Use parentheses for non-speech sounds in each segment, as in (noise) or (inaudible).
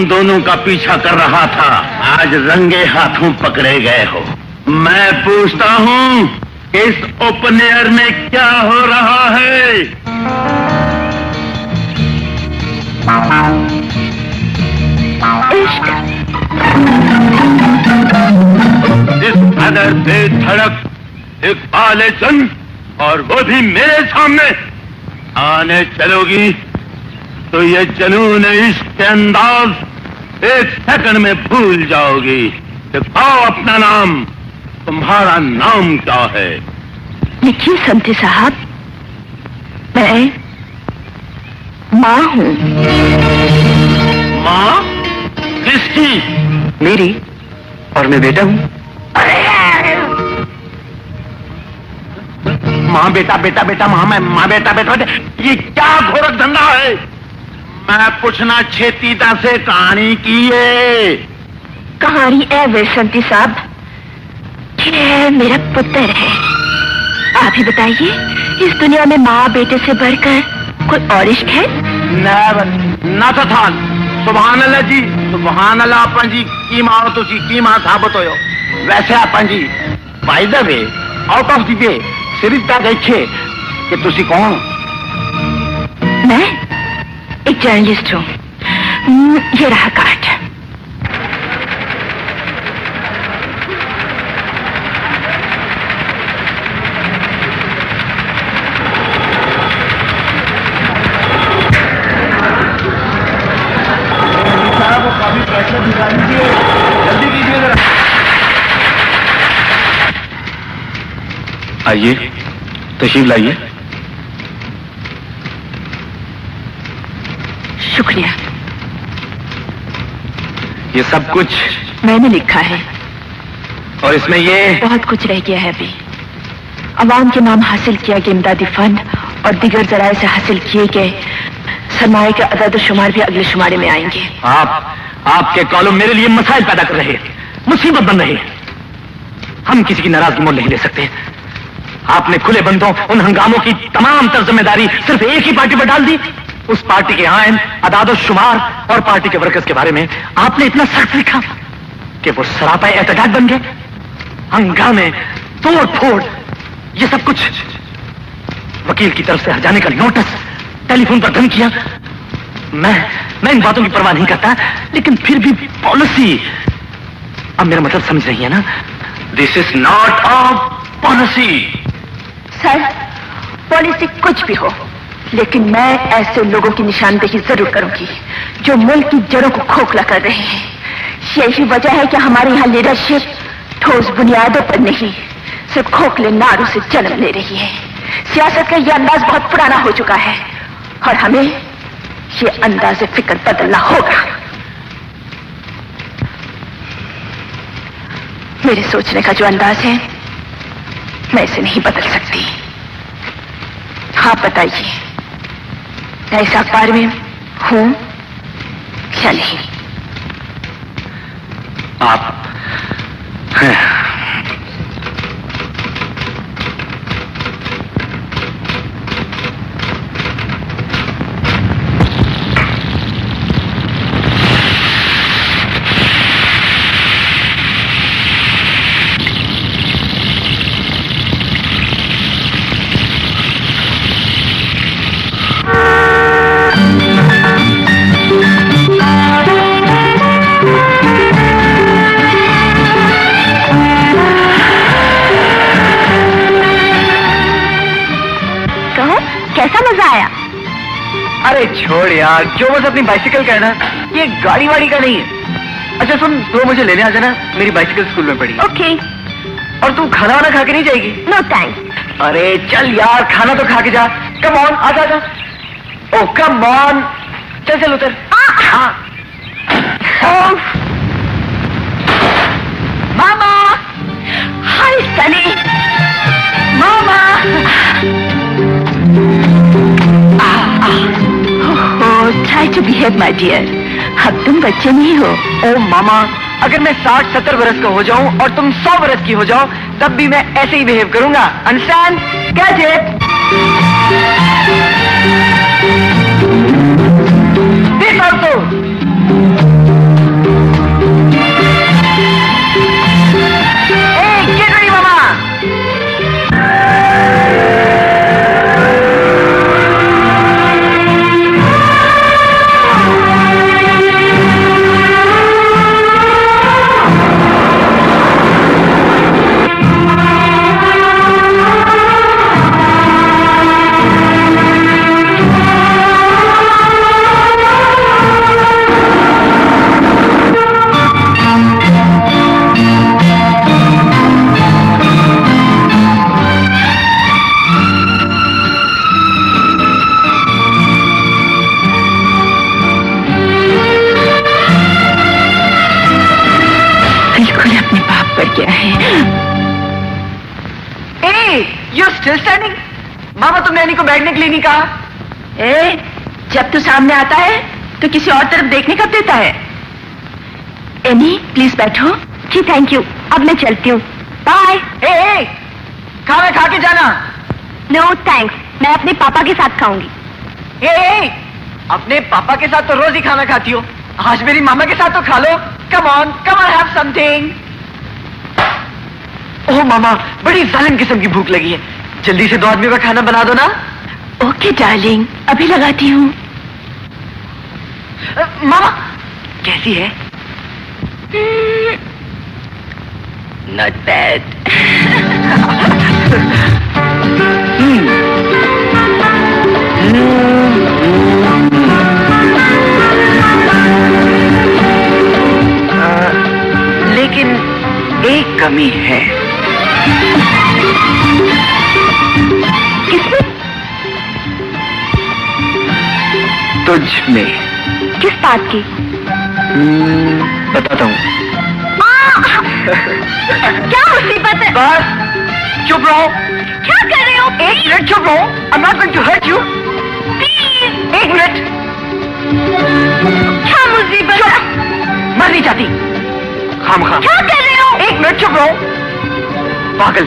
तुम दोनों का पीछा कर रहा था। आज रंगे हाथों पकड़े गए हो। मैं पूछता हूँ इस ओपन एयर में क्या हो रहा है? इश्क। इस कदर बेधड़क एक काले चंद और वो भी मेरे सामने। आने चलोगी तो ये जनून इश्क के अंदाज एक सेकंड में भूल जाओगी दिखाओ अपना नाम। तुम्हारा नाम क्या है? लिखिए संते साहब। मैं माँ हूँ। माँ? किसकी? मेरी और मैं बेटा हूँ। माँ बेटा बेटा बेटा माँ मैं माँ बेटा बेटा बेटा ये क्या घोरक धंधा है? मैं पूछना छेती से कहानी की है? कहानी है वे साहब। ये मेरा पुत्र है। आप ही बताइए इस दुनिया में माँ बेटे से बढ़कर कोई और इश्क है? ना तो था सुबहान अल्लाह जी सुबहान अल्लाह अपन जी की माँ हो तुसी की माँ साबित हो वैसे अपन जी by the way out of the way Sirita देखिए कि तुसी कौन? मैं? एक जर्नलिस्ट हूँ ये रहा कार्ड आइए तशरीफ़ लाइए। ये सब कुछ। मैंने लिखा है। और इसमें ये बहुत कुछ रह गया है अभी। अवाम के नाम हासिल किया गया इमदादी फंड और दिगर जराये से हासिल किए गए सरमाए के अदद शुमार भी अगले शुमारे में आएँगे। आप आपके कॉलम मेरे लिए मसाइल पैदा कर रहे हैं। मुसीबत बन रही है। हम किसी की नाराज़गी मोल नहीं ले सकते। आपने खुले बंदों उन हंगामों की तमाम तर ज़िम्मेदारी सिर्फ़ एक ही पार्टी पर डाल दी। उस पार्टी के आयन अदाद शुमार और पार्टी के वर्कर्स के बारे में आपने इतना सख्त लिखा कि वो सरापा एहतजाज बन गए। हंगामे तोड़ फोड़ ये सब कुछ। वकील की तरफ़ से हटाने का नोटिस, टेलीफोन पर धमकियाँ मैं मैं इन बातों की परवाह नहीं करता, लेकिन फिर भी पॉलिसी अब मेरा मतलब समझ रही है ना? This is not a policy sir policy कुछ भी हो। लेकिन मैं ऐसे लोगों की निशानदेही ज़रूर करूँगी, जो मुल्क की जड़ों को खोखला कर रहे हैं। यही वजह है कि हमारे यहाँ लीडरशिप ठोस बुनियादों पर नहीं, सिर्फ़ खोखले नारों से जन्म ले रही है। सियासत का यह अंदाज बहुत पुराना हो चुका है, और हमें ये अंदाज फ़िक्र बदलना होगा। मेरे सोचने का जो अंदाज है, मैं इसे नहीं बदल सकती। आप बताइए। इस अखबार में हूँ? क्या नहीं? आप यार जो बस अपनी बाइसिकल का है ना ये गाड़ी वाड़ी का नहीं है। अच्छा सुन तो मुझे लेने आ जाना मेरी बाइसिकल स्कूल में पड़ी। ओके और तू खाना वाना खा के नहीं जाएगी? नो no थैंक्स अरे चल यार खाना तो खा के जा। कम ऑन आ जा जा। ओ कम ऑन चल चल उतर। हाँ। मामा hi Sunny mama try to behave my dear अब तुम बच्चे नहीं हो। ओ मामा, अगर मैं साठ, सत्तर बरस का हो जाऊँ और तुम सौ बरस की हो जाओ, तब भी मैं ऐसे ही बिहेव करूँगा। अंडरस्टैंड कैच इट बैठने के लिए नहीं कहा। ए, जब तू सामने आता है तो किसी और तरफ़ देखने कब देता है? एनी प्लीज़ बैठो। जी थैंक यू अब मैं चलती हूँ। बाय खाना खा के जाना। नो no, थैंक्स मैं अपने पापा के साथ खाऊँगी। ए, ए, अपने पापा के साथ तो रोज ही खाना खाती हो। आज मेरी मामा के साथ तो खा लो। Come on come on have something oh मामा बड़ी जालिम किस्म की भूख लगी है। जल्दी से दो आदमी का खाना बना दो ना। ओके डार्लिंग अभी लगाती हूँ मामा कैसी है नॉट बैड लेकिन एक कमी है तुझ में। किस बात की? बताता हूँ। क्या मुसीबत है? बस चुप रहो। क्या कर रहे हो? एक मिनट चुप रहो। I not going to hurt you एक मिनट। क्या मुसीबत मर नहीं चाहती खाम खाम क्या कर रहे हो? एक मिनट चुप रहो। पागल।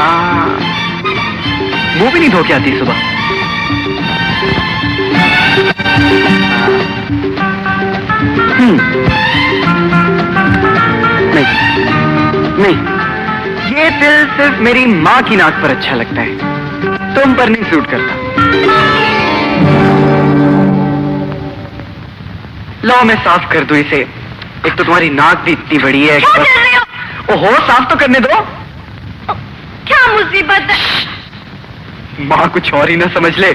आ, मुँह भी नहीं धो के आती सुबह। हम्म, नहीं। नहीं। ये दिल सिर्फ़ मेरी माँ की नाक पर अच्छा लगता है। तुम पर नहीं सूट करता। लो मैं साफ़ कर दू इसे। एक तो तुम्हारी नाक भी इतनी बड़ी है। क्या कर रहे हो? ओहो साफ़ तो करने दो। क्या मुसीबत है? माँ कुछ और ही ना समझ ले।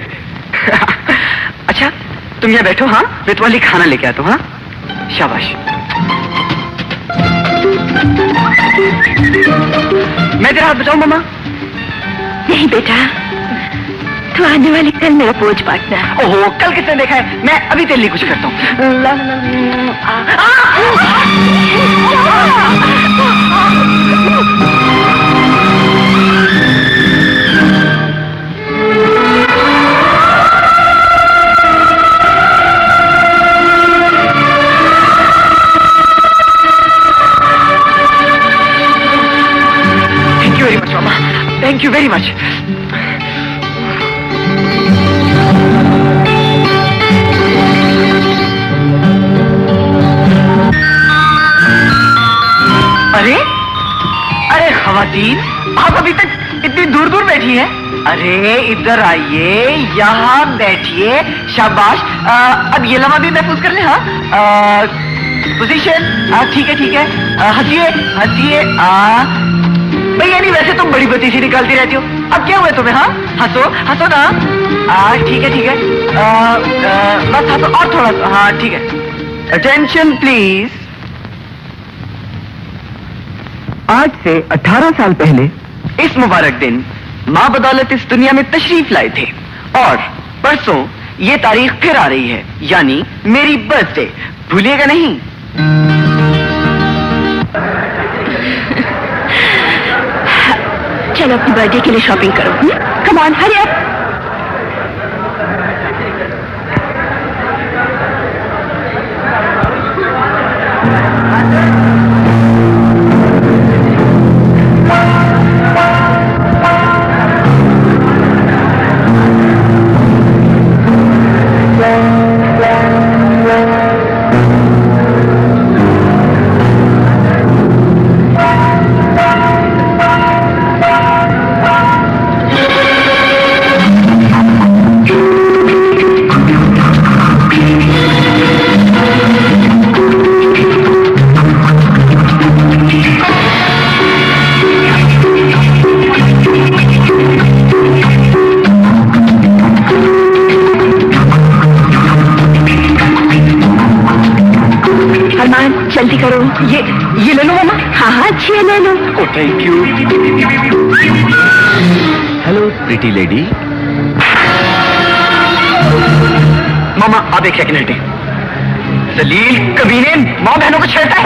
तुम यहाँ बैठो हाँ मैं तुम्हारे लिए खाना लेके आता हूँ हाँ शाबाश मैं तेरा हाथ बचाऊं मामा नहीं बेटा तू आने वाली कल मेरा बोझ बांटना ओहो कल किसने देखा है मैं अभी तेरे लिए कुछ करता हूँ थैंक यू वेरी मच अरे? अरे खवातीन आप अभी तक इतनी दूर दूर बैठी हैं? अरे इधर आइए यहाँ बैठिए शाबाश। आ, अब ये लम्हा भी महफूज कर ले हाँ? पोजीशन ठीक है ठीक है। हंसिए हंसिए। आ भैया नहीं वैसे तुम बड़ी बत्ती सी निकालती रहती हो। अब क्या हुआ तुम्हें हाँ? हंसो हंसो ना। आ, ठीक है ठीक है। आ, आ, बस हंसो और थोड़ा सा हाँ ठीक है। अटेंशन प्लीज़ आज से 18 साल पहले इस मुबारक दिन माँ बदौलत इस दुनिया में तशरीफ़ लाए थे। और परसों ये तारीख फिर आ रही है यानी मेरी बर्थडे भूलिएगा नहीं। चलो अपनी बर्थडे के लिए शॉपिंग करो। कमान हरी अप जल्दी करो। ये ये ले लो मामा। हाँ हाँ अच्छी है ले लो। ओ thank you hello pretty lady मामा आप एक सेकंड हटे जलील कमीने माँ बहनों को छेड़ता है।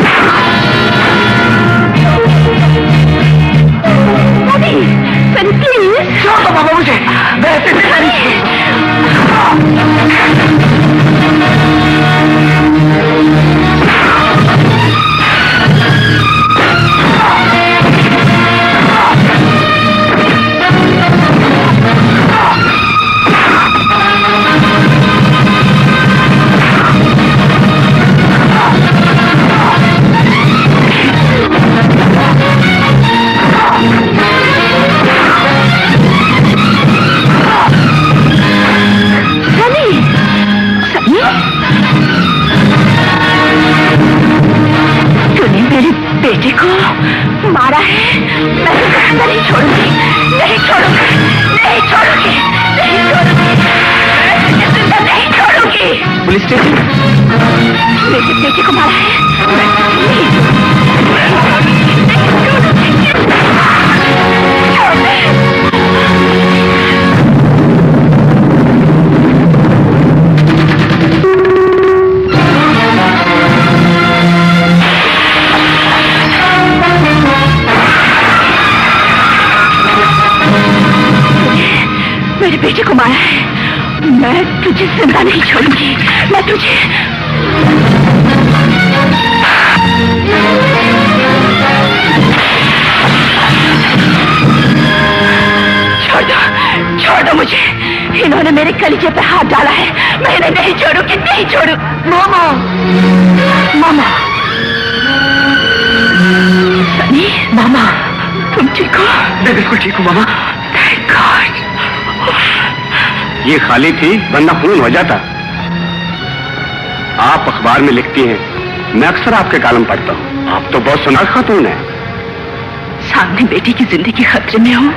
दो बाबा मुझे? मैं ऐसे ज़िंदा ये खाली थी वरना खून हो जाता। आप अखबार में लिखती हैं मैं अक्सर आपके कालम पढ़ता हूँ। आप तो बहुत सुनार खातून है। सामने बेटी की ज़िंदगी खतरे में हो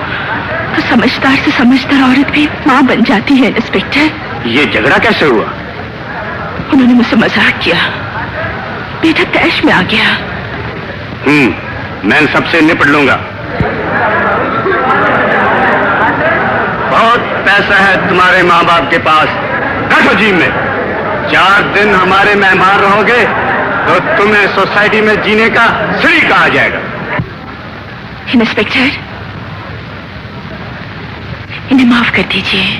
तो समझदार से समझदार औरत भी माँ बन जाती है इंस्पेक्टर। ये झगड़ा कैसे हुआ? उन्होंने मुझसे मज़ाक किया। बेटा कैश में आ गया। हम्म मैं सबसे निपट लूँगा बहुत पैसा है तुम्हारे माँ बाप के पास। रखो जीव में। चार दिन हमारे मेहमान रहोगे तो तुम्हें सोसाइटी में जीने का श्री कहा जाएगा। इंस्पेक्टर इन्हें माफ़ कर दीजिए।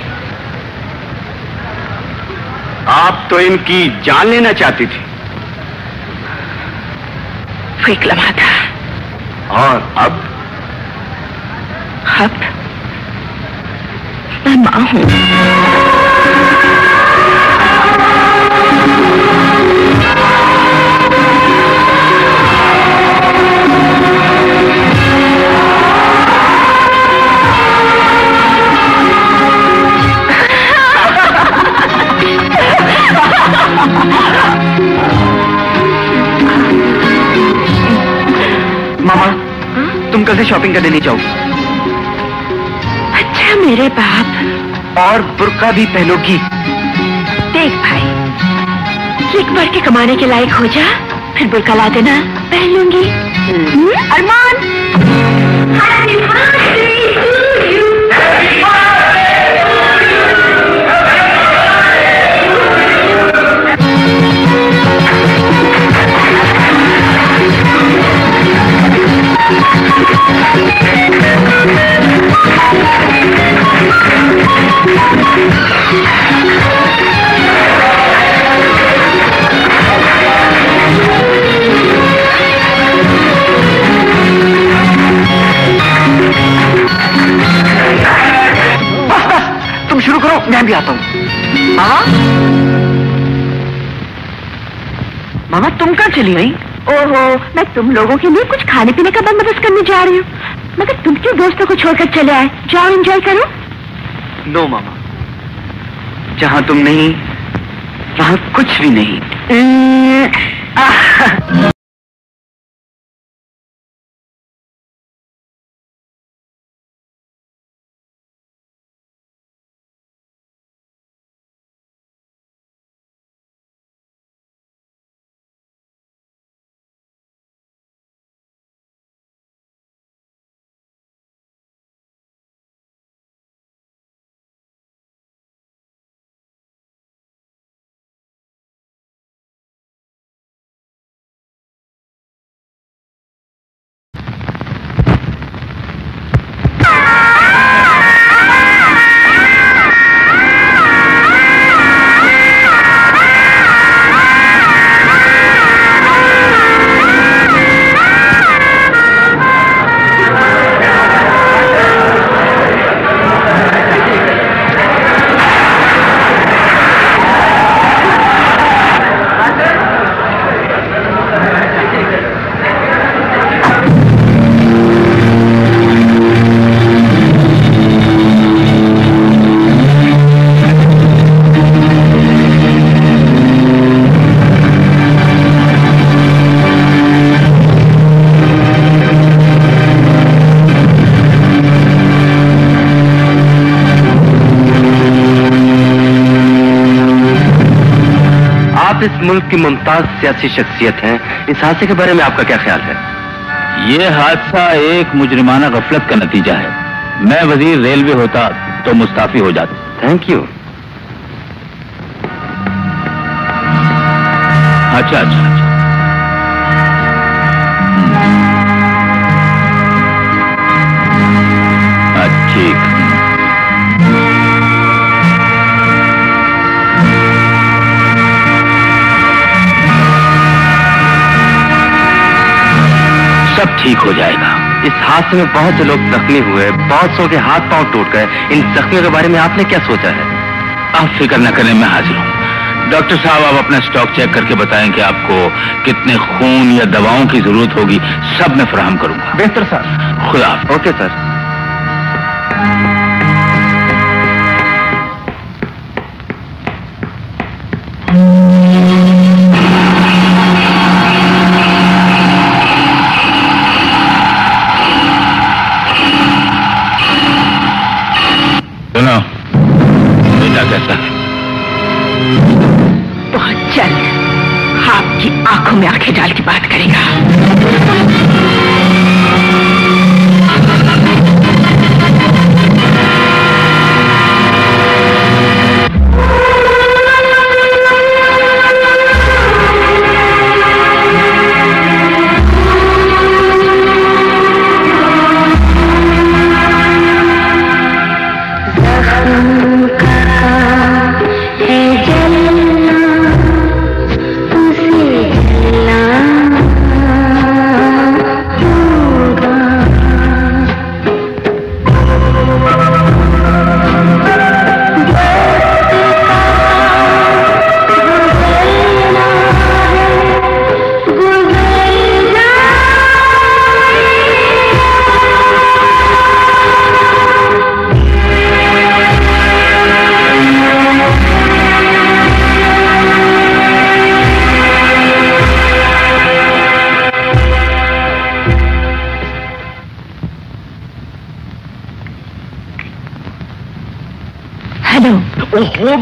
आप तो इनकी जान लेना चाहती थी। वो एक लम्हा था। और अब मैं माँ हूँ। मामा तुम कल से शॉपिंग करने नहीं जाओ। अच्छा मेरे बाप। और बुरका भी पहनोगी। देख भाई एक बार के कमाने के लायक हो जा फिर बुरका ला देना पहन लूँगी। हम्म, अरमान! मैं तुम लोगों के लिए कुछ खाने पीने का बंदोबस्त करने जा रही हूँ। मगर तुम क्यों दोस्तों को छोड़कर चले आए? जाओ एंजॉय करो। नो मामा। जहाँ तुम नहीं वहाँ कुछ भी नहीं। की मुमताज़ सियासी शख्सियत हैं। इस हादसे के बारे में आपका क्या ख्याल है? ये हादसा एक मुजरिमाना गफलत का नतीजा है। मैं वज़ीर रेलवे होता तो मुस्ताफी हो जाता। थैंक यू अच्छा अच्छा अच्छा। सब ठीक हो जाएगा। इस हादसे में बहुत से लोग जख्मी हुए बहुत सौ के हाथ पाँव टूट गए। इन जख्मियों के बारे में आपने क्या सोचा है? आप फ़िक्र न करें मैं हाजिर हूँ। डॉक्टर साहब आप अपना स्टॉक चेक करके बताएँ कि आपको कितने खून या दवाओं की ज़रूरत होगी। सब मैं फराहम करूँगा। बेहतर सर। खुदा ओके सर।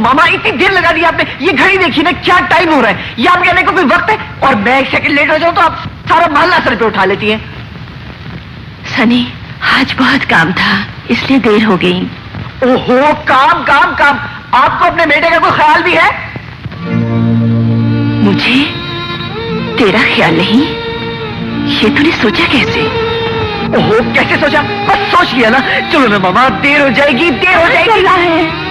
मामा इतनी देर लगा दी आपने। ये घड़ी देखी ना क्या टाइम हो रहा है? ये आपके आने को कोई वक्त है? और मैं एक सेकंड लेट हो जाऊँ तो आप सारा मोहल्ला सर पे उठा लेती हैं। सनी आज बहुत काम था इसलिए देर हो गई। ओहो काम काम काम। आपको अपने बेटे का कोई ख्याल भी है? मुझे तेरा ख्याल नहीं? ये तूने सोचा कैसे? ओहो कैसे सोचा? बस सोच लिया ना। चलो ना मामा देर हो जाएगी देर हो जाएगी। है।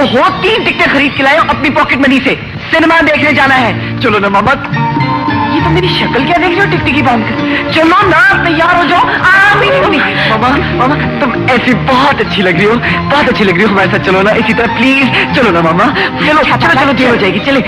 ओहो तीन टिकटें खरीद के लाए अपनी पॉकेट मनी से सिनेमा देखने जाना है चलो ना मोहम्मद ये तो मेरी शक्ल क्या देख रहे हो टिकटी की बाँध कर चलो ना तैयार हो जाओ आराम ही नहीं मामा मामा तुम ऐसी बहुत अच्छी लग रही हो बहुत अच्छी लग रही हो हमारे साथ चलो ना इसी तरह प्लीज़ चलो ना मामा चलो चलो चलो देर हो जाएगी चले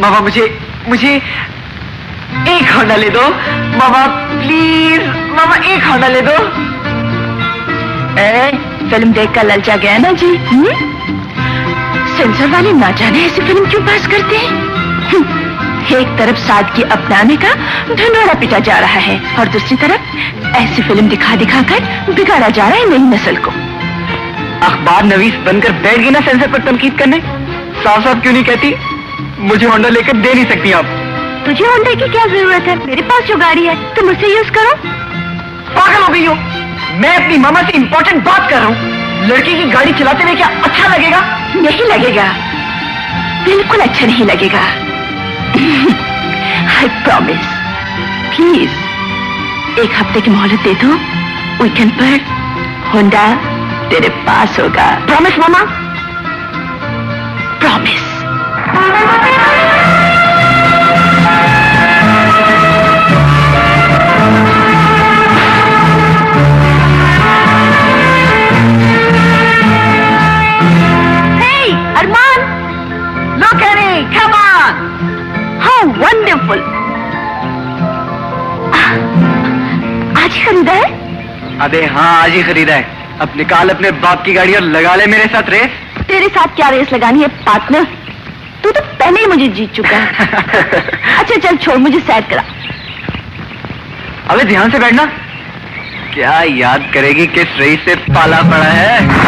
मामा मुझे मुझे एक होंडा ले दो। मामा प्लीज़ मामा एक होंडा ले दो। ए, फ़िल्म देख कर ललचा गया ना जी? हम्म? सेंसर वाले ना जाने ऐसी फ़िल्म क्यों पास करते हैं? हम्म, एक तरफ़ सादगी अपनाने का ढंडोरा पिटा जा रहा है और दूसरी तरफ़ ऐसी फ़िल्म दिखा दिखा कर बिगाड़ा जा रहा है नई नस्ल को। अखबार नवीस बनकर बैठ गई ना सेंसर पर तनकीद करने? साफ़ साफ़ क्यों नहीं कहती? मुझे होंडा लेकर दे नहीं सकती आप। तुझे होंडा की क्या ज़रूरत है? मेरे पास जो गाड़ी है तुम उसे यूज़ करो। पागल हो गई हो। मैं अपनी मामा से इंपॉर्टेंट बात कर रहा हूँ। लड़की की गाड़ी चलाते हुए क्या अच्छा लगेगा? नहीं लगेगा। बिल्कुल अच्छा नहीं लगेगा। आई प्रॉमिस प्लीज़ एक हफ़्ते की मोहलत दे दो। वीकेंड पर होंडा तेरे पास होगा। प्रॉमिस मामा? प्रॉमिस अबे हाँ आज ही खरीदा है। अब निकाल अपने बाप की गाड़ी और लगा ले मेरे साथ रेस। तेरे साथ क्या रेस लगानी है पार्टनर? मुझे जीत चुका। है (laughs) अच्छा चल छोड़ मुझे सैर करा। अबे ध्यान से बैठना। क्या याद करेगी किस रही से पाला पड़ा है?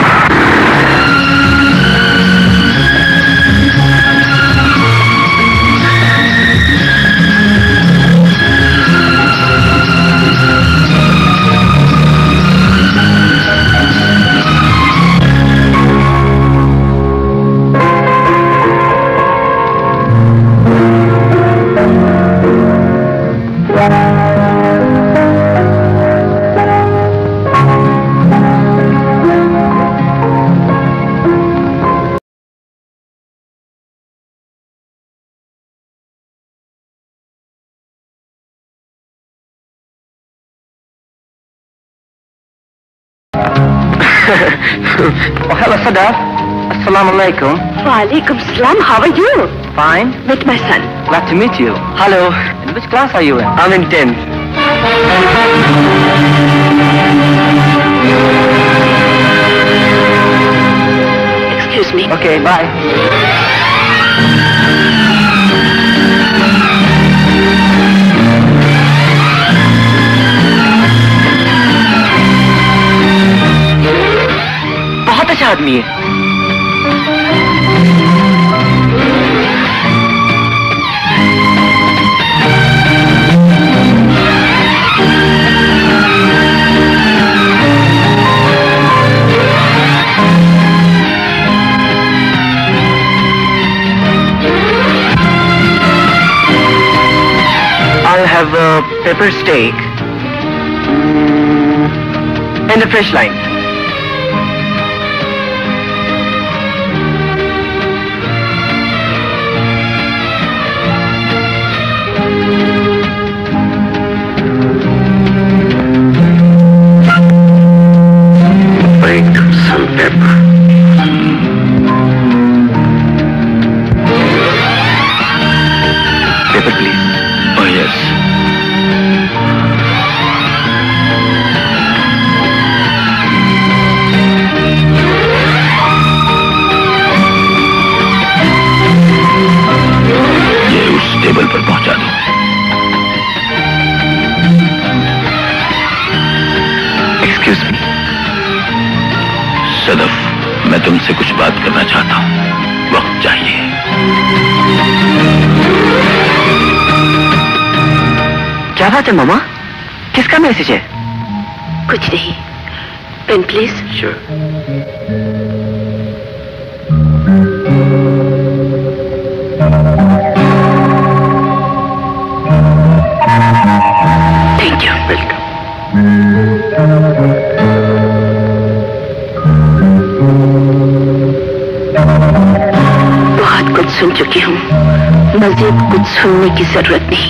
Assalamu alaikum. वालेकुम सलाम how are you Fine. With my son Glad to meet you. Hello. In which class are you in? I'm in 10th. Excuse me Okay, bye. बहुत अच्छा आदमी है pepper steak and a fresh lime. Break some. Table पर पहुँचा दो। Excuse me Sadaf मैं तुमसे कुछ बात करना चाहता हूँ। वक्त चाहिए। क्या बात है मामा? किसका मैसेज है? कुछ नहीं। Pen please Sure. सुन चुकी हूँ। मजीद कुछ सुनने की ज़रूरत नहीं।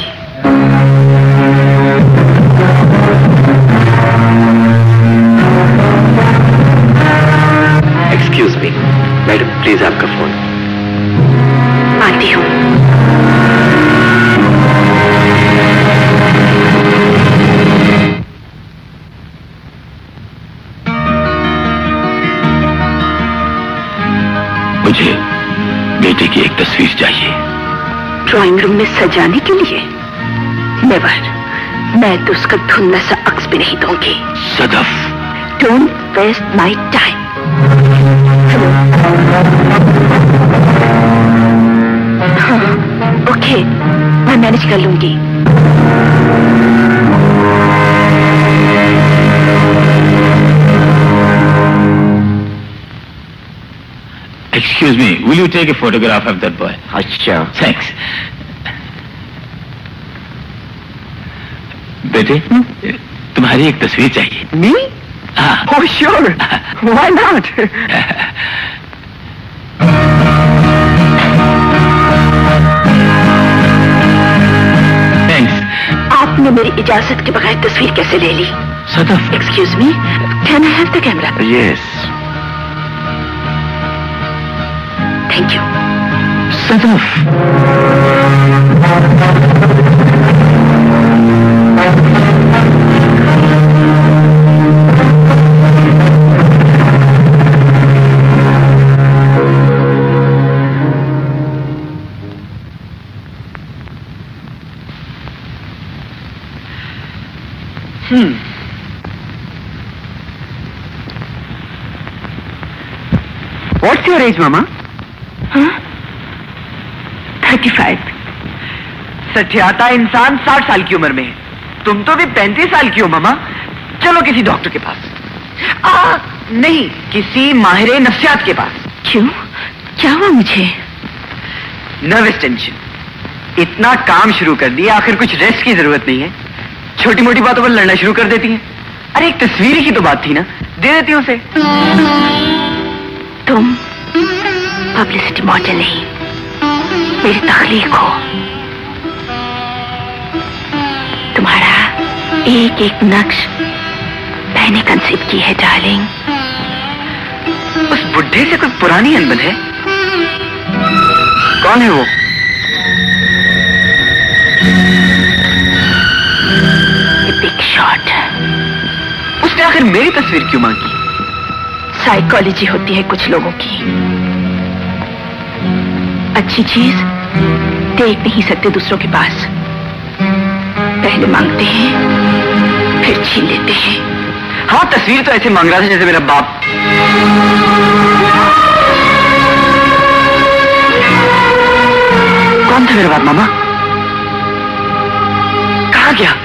एक्सक्यूज मी मैडम प्लीज़ आपका फ़ोन आती हूँ। की एक तस्वीर चाहिए। ड्राइंग रूम में सजाने के लिए? नेवर मैं तो उसका धुंधला सा अक्स भी नहीं दूँगी। Sadaf. Don't waste my time हाँ ओके मैं मैनेज कर लूँगी। Excuse me, will you take a photograph of that boy? अच्छा Thanks. बेटे तुम्हारी एक तस्वीर चाहिए मी हाँ Oh, sure. Why not? Thanks आपने मेरी इजाजत के बगैर तस्वीर कैसे ले ली Sadaf excuse me can I have the camera Thank you. Set off. Hmm. What's your age, Mama? Thirty five सठियाता इंसान साठ साल की उम्र में है। तुम तो भी पैंतीस साल की हो मामा। चलो किसी डॉक्टर के पास। आ, नहीं किसी माहिर नफ्सियात के पास। क्यों? क्या हुआ मुझे? नर्वस टेंशन इतना काम शुरू कर दिया आखिर कुछ रेस्ट की ज़रूरत नहीं है। छोटी मोटी बातों पर लड़ना शुरू कर देती हैं। अरे एक तस्वीर की तो बात थी ना। दे देती हूँ उसे। तुम पब्लिसिटी मॉडल नहीं। मेरी तखलीक हो। तुम्हारा एक एक नक्श मैंने कंसीव की है डार्लिंग। उस बुढ़े से कोई पुरानी अनबन है? कौन है वो? बिग शॉट उसने आखिर मेरी तस्वीर क्यों मांगी? साइकोलॉजी होती है कुछ लोगों की। अच्छी चीज़ देख नहीं सकते दूसरों के पास। पहले मांगते हैं, फिर छीन लेते हैं। हाँ तस्वीर तो ऐसे मांग रहा था जैसे मेरा बाप। कौन था मेरा बाप, मामा? कहा गया?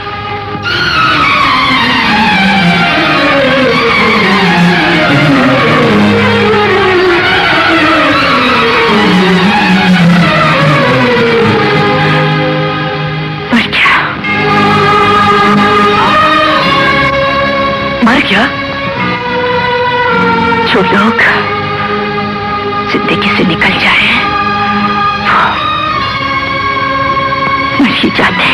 गया जो लोग ज़िंदगी से निकल जाए वो मर ही जाते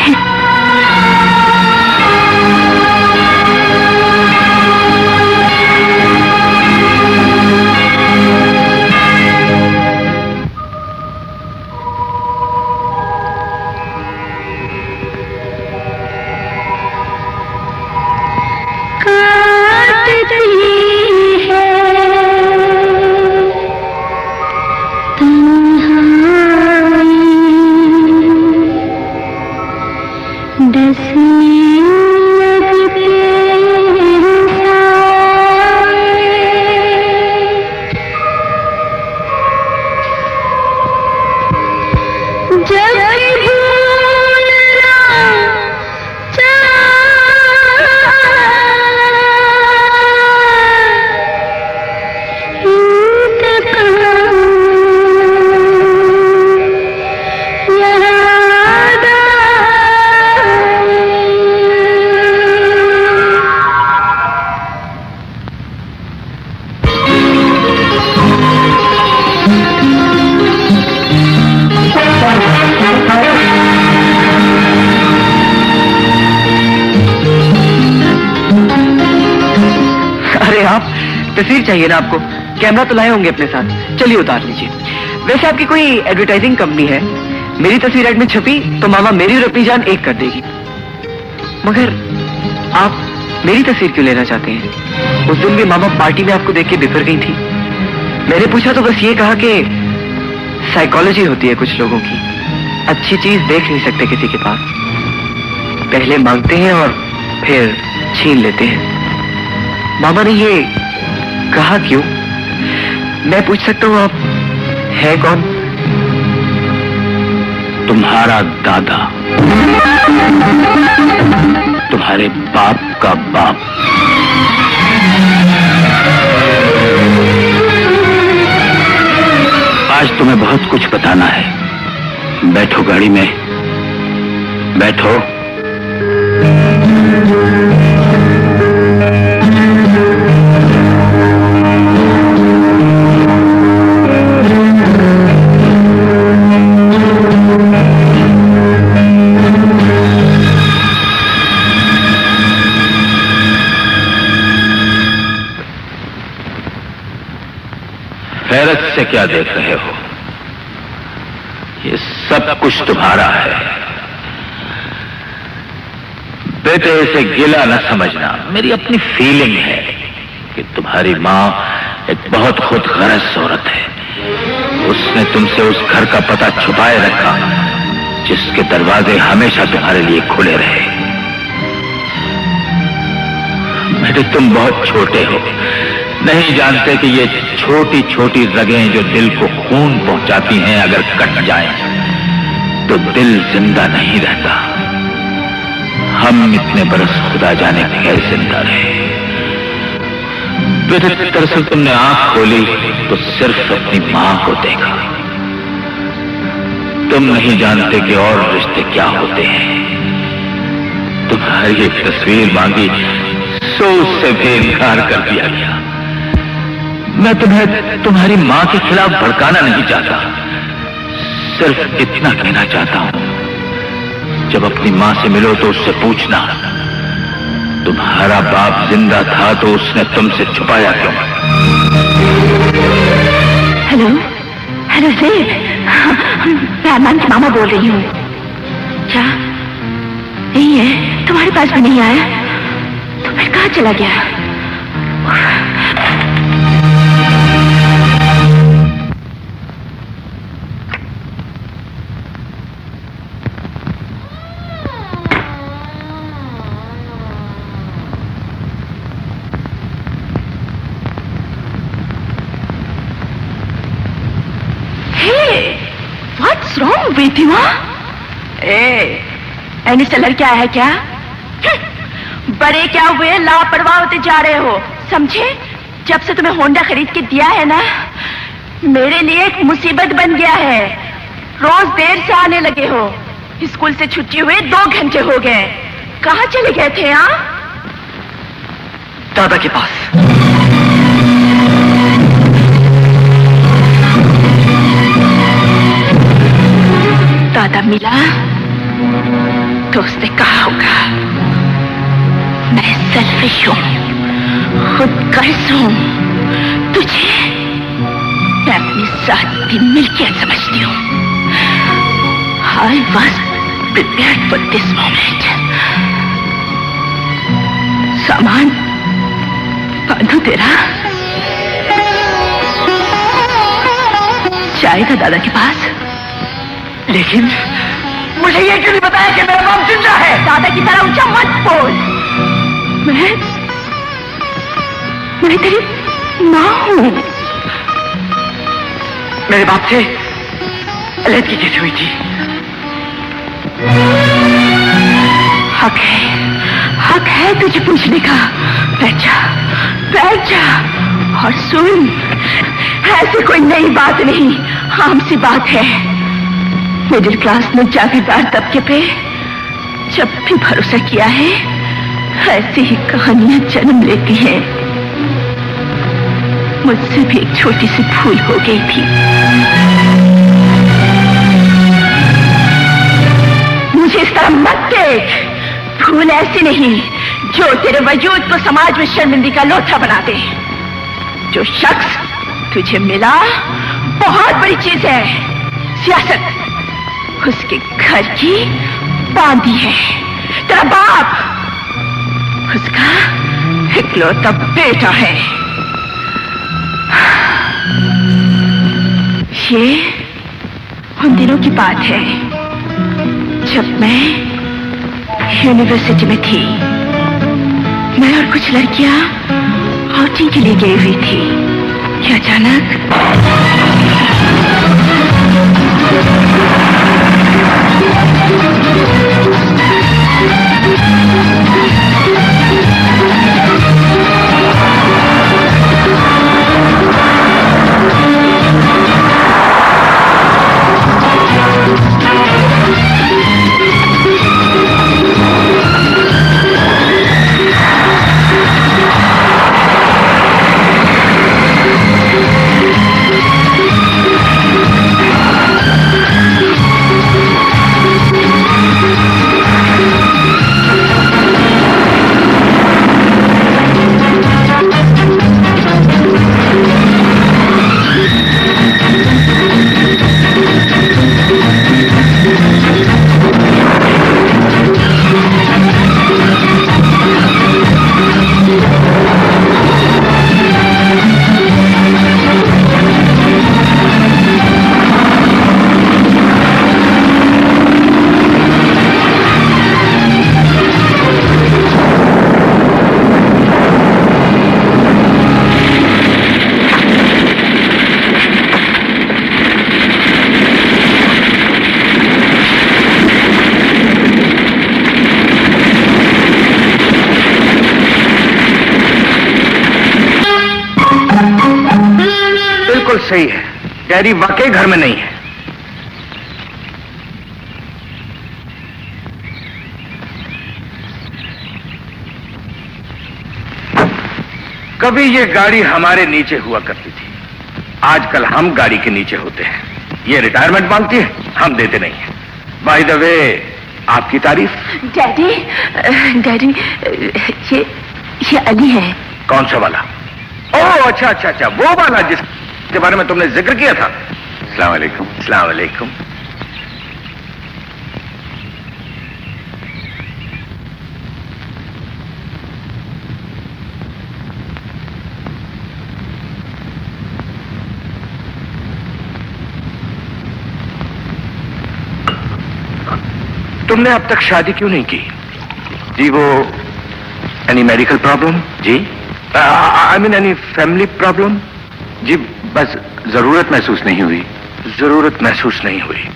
चाहिए ना आपको। कैमरा तो लाए होंगे अपने साथ। चलिए उतार लीजिए। वैसे आपकी कोई एडवर्टाइजिंग कंपनी है? मेरी तस्वीर एड में छपी तो मामा मेरी और अपनी जान एक कर देगी। मगर आप मेरी तस्वीर क्यों लेना चाहते हैं? उस दिन भी मामा पार्टी में आपको देख के बिफर गई थी। मैंने पूछा तो बस ये कहा कि साइकोलॉजी होती है कुछ लोगों की। अच्छी चीज़ देख नहीं सकते किसी के पास। पहले मांगते हैं और फिर छीन लेते हैं। मामा ने ये कहा क्यों? मैं पूछ सकता हूँ आप है कौन? तुम्हारा दादा। तुम्हारे बाप का बाप। आज तुम्हें बहुत कुछ बताना है। बैठो गाड़ी में। बैठो। क्या देख रहे हो? ये सब कुछ तुम्हारा है। बेटे, इसे गिला न समझना। मेरी अपनी फीलिंग है कि तुम्हारी माँ एक बहुत खुद गरज औरत है। उसने तुमसे उस घर का पता छुपाए रखा, जिसके दरवाजे हमेशा तुम्हारे लिए खुले रहे। बेटे, तुम बहुत छोटे हो। नहीं जानते कि ये छोटी छोटी रगें जो दिल को खून पहुंचाती हैं अगर कट जाएँ, तो दिल ज़िंदा नहीं रहता। हम इतने बरस खुदा जाने कैसे ज़िंदा रहे। बेटे दरअसल तुमने आँख खोली तो सिर्फ़ अपनी माँ को देखा। तुम नहीं जानते कि और रिश्ते क्या होते हैं। तुम्हारी एक तस्वीर मांगी सो उससे भी इनकार कर दिया गया। मैं तुम्हें तुम्हारी माँ के खिलाफ भड़काना नहीं चाहता। सिर्फ़ इतना कहना चाहता हूँ, जब अपनी माँ से मिलो तो उससे पूछना, तुम्हारा बाप ज़िंदा था तो उसने तुमसे छुपाया क्यों? हेलो? हेलो सेब मैं अरमान की मामा बोल रही हूँ। क्या? नहीं है? तुम्हारे पास भी नहीं आया? तो फिर कहाँ चला गया? ए, मिस्टर लड़का है क्या? हम्म, बड़े क्या हुए लापरवाह होते जा रहे हो। समझे? जब से तुम्हें होंडा खरीद के दिया है ना मेरे लिए एक मुसीबत बन गया है। रोज देर से आने लगे हो। स्कूल से छुट्टी हुए दो घंटे हो गए। कहाँ चले गए थे यहाँ दादा के पास। दादा मिला तो उसने कहा होगा, मैं सेल्फिश हूँ, खुद गर्ज हूँ। तुझे मैं अपनी साथ की मिल्कियत समझती हूँ। I was prepare for this moment सामान, बांधू तेरा। जाएगा दादा के पास। लेकिन मुझे ये क्यों नहीं बताया कि मेरा बाप ज़िंदा है? दादा की तरह ऊँचा मत बोल। मैं मैं तेरी माँ हूँ। मेरे बाप से अलग कैसे हुई थी। हक है। हक है तुझे पूछने का। बैठ जा। बैठ जा। और सुन ऐसी कोई नई बात नहीं। आम सी बात है। मिडिल क्लास में जागीरदार तबके पे जब भी भरोसा किया है, ऐसी ही कहानियाँ जन्म लेती हैं। मुझसे भी एक छोटी सी भूल हो गई थी। मुझे इस तरह मत देख भूल ऐसी नहीं जो तेरे वजूद को समाज में शर्मिंदी का लोथा बना दे। जो शख्स तुझे मिला, बहुत बड़ी चीज़ है। सियासत। उसके घर की बांदी है। तेरा बाप! उसका इकलौता बेटा है। ये उन दिनों की बात है, जब मैं यूनिवर्सिटी में थी। मैं और कुछ लड़कियाँ आउटिंग के लिए गई हुई थी। अचानक सही है। गैरी वाकई घर में नहीं है। कभी ये गाड़ी हमारे नीचे हुआ करती थी। आजकल हम गाड़ी के नीचे होते हैं। ये रिटायरमेंट मांगती है हम देते नहीं है। बाय द वे आपकी तारीफ़? डैडी डैडी ये ये अली है। कौन सा वाला? ओ अच्छा अच्छा अच्छा वो वाला जिसके बारे में तुमने ज़िक्र किया था। सलाम अलैकुम सलाम अलैकुम तुमने अब तक शादी क्यों नहीं की? जी वो any medical problem ji. I mean any family problem जी बस ज़रूरत महसूस नहीं हुई। ज़रूरत महसूस नहीं हुई।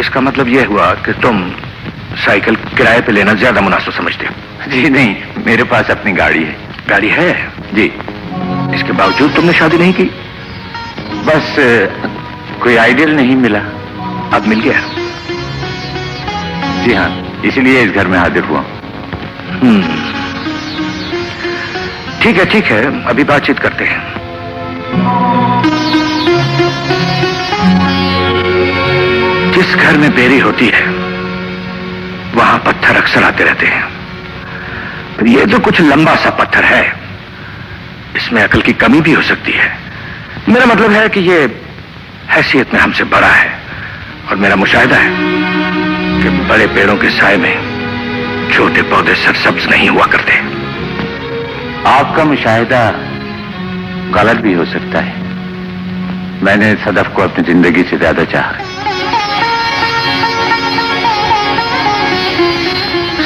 इसका मतलब यह हुआ कि तुम साइकिल किराए पे लेना ज़्यादा मुनासिब समझते हो। जी नहीं मेरे पास अपनी गाड़ी है। गाड़ी है? जी। इसके बावजूद तुमने शादी नहीं की? बस कोई आइडियल नहीं मिला। अब मिल गया। जी हाँ इसीलिए इस घर में हाजिर हुआ। हम्म। ठीक है ठीक है। अभी बातचीत करते हैं। जिस घर में बेरी होती है, वहाँ पत्थर अक्सर आते रहते हैं। पर ये तो कुछ लंबा सा पत्थर है, इसमें अकल की कमी भी हो सकती है। मेरा मतलब है कि ये हैसियत में हमसे बड़ा है, और मेरा मुशाहिदा है कि बड़े पेड़ों के साय में छोटे पौधे सरसब्ज नहीं हुआ करते। आपका मुशाहिदा गलत भी हो सकता है। मैंने सदफ को अपनी ज़िंदगी से ज़्यादा चाहा।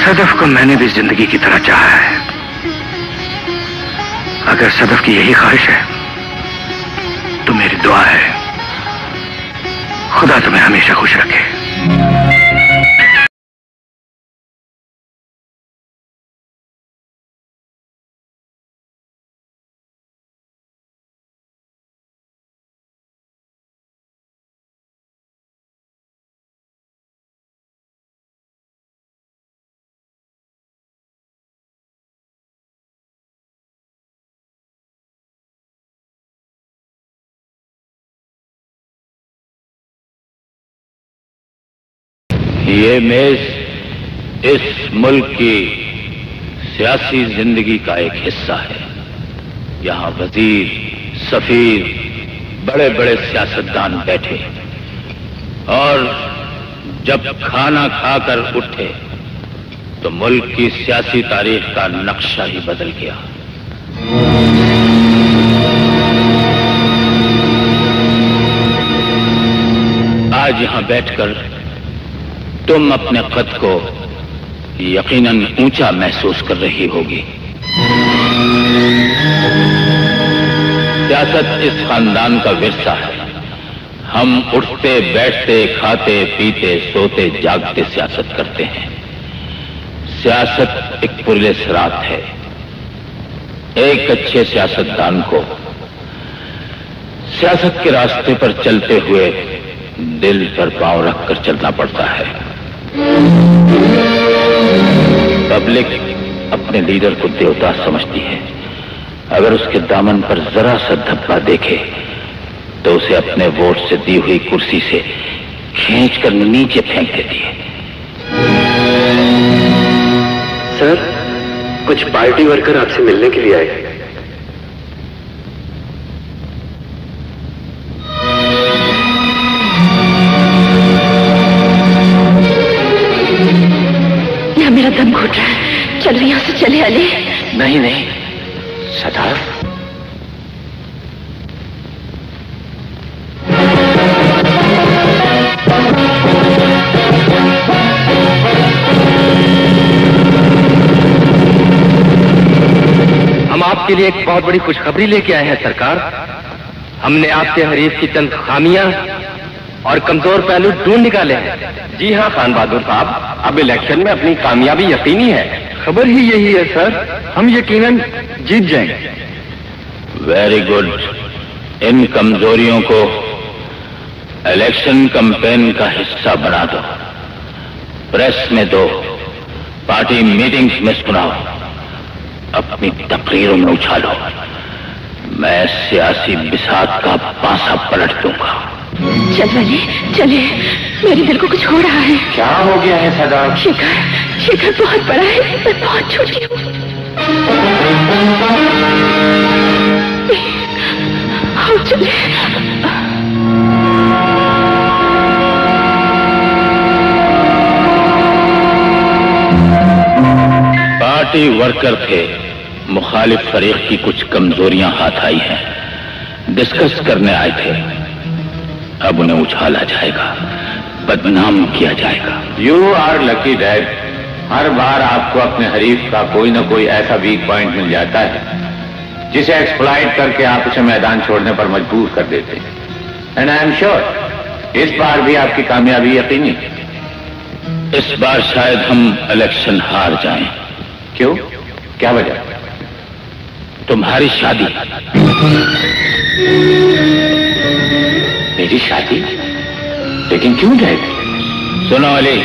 सदफ को मैंने भी ज़िंदगी की तरह चाहा है। अगर सदफ की यही ख्वाहिश है तो मेरी दुआ है, खुदा तुम्हें हमेशा खुश रखे। ये मेज इस मुल्क की सियासी ज़िंदगी का एक हिस्सा है। यहाँ वज़ीर, सफीर बड़े बड़े सियासतदान बैठे और जब खाना खाकर उठे तो मुल्क की सियासी तारीख का नक्शा ही बदल गया। आज यहाँ बैठकर तुम अपने कद को यकीनन ऊँचा महसूस कर रही होगी। सियासत इस खानदान का विरसा है। हम उठते, बैठते, खाते, पीते, सोते, जागते सियासत करते हैं। सियासत एक पुलिस रात है। एक अच्छे सियासतदान को सियासत के रास्ते पर चलते हुए दिल पर पाँव रखकर चलना पड़ता है। पब्लिक अपने लीडर को देवता समझती है। अगर उसके दामन पर जरा सा धब्बा देखे तो उसे अपने वोट से दी हुई कुर्सी से खींचकर नीचे फेंक देती है। सर, कुछ पार्टी वर्कर आपसे मिलने के लिए आए। लिए एक बहुत बड़ी खुशखबरी लेके आए हैं सरकार। हमने आपके हरीफ की चंद खामियाँ और कमज़ोर पहलू ढूंढ निकाले हैं। जी हाँ खान बहादुर साहब, अब इलेक्शन में अपनी कामयाबी यकीनी है। खबर ही यही है, सर, हम यकीनन जीत जाएँगे। वेरी गुड इन कमजोरियों को इलेक्शन कैंपेन का हिस्सा बना दो। प्रेस में दो। पार्टी मीटिंग्स में सुनाओ अपनी तकरीरों में उछालो। मैं सियासी बिसात का पासा पलट दूँगा। चल वाले चले। मेरे दिल को कुछ हो रहा है। क्या हो गया है सदा शिखर शिखर बहुत बड़ा है। मैं बहुत छोटी हूँ। चले। पार्टी वर्कर थे। मुखालिफ फरीक की कुछ कमजोरियाँ हाथ आई हैं। डिस्कस करने आए थे। अब उन्हें उछाला जाएगा। बदनाम किया जाएगा। यू आर लकी डैड हर बार आपको अपने हरीफ का कोई ना कोई ऐसा वीक पॉइंट मिल जाता है जिसे एक्सप्लाइट करके आप उसे मैदान छोड़ने पर मजबूर कर देते एंड आई एम श्योर इस बार भी आपकी कामयाबी यकीनी है। इस बार शायद हम इलेक्शन हार जाएँ। क्यों? क्या वजह? तुम्हारी शादी। मेरी शादी? लेकिन क्यों डैड सुनो अली,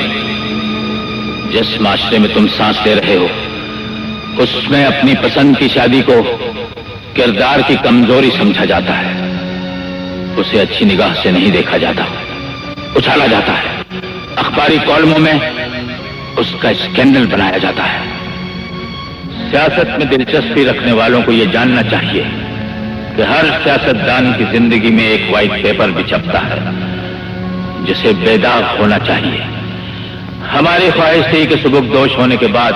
जिस माशरे में तुम सांस ले रहे हो, उसमें अपनी पसंद की शादी को किरदार की कमज़ोरी समझा जाता है। उसे अच्छी निगाह से नहीं देखा जाता, उछाला जाता है। अखबारी कॉलमों में उसका स्कैंडल बनाया जाता है। सियासत में दिलचस्पी रखने वालों को यह जानना चाहिए कि हर सियासतदान की ज़िंदगी में एक व्हाइट पेपर भी छपता है, जिसे बेदाग होना चाहिए। हमारी ख्वाहिश थी कि दोष होने के बाद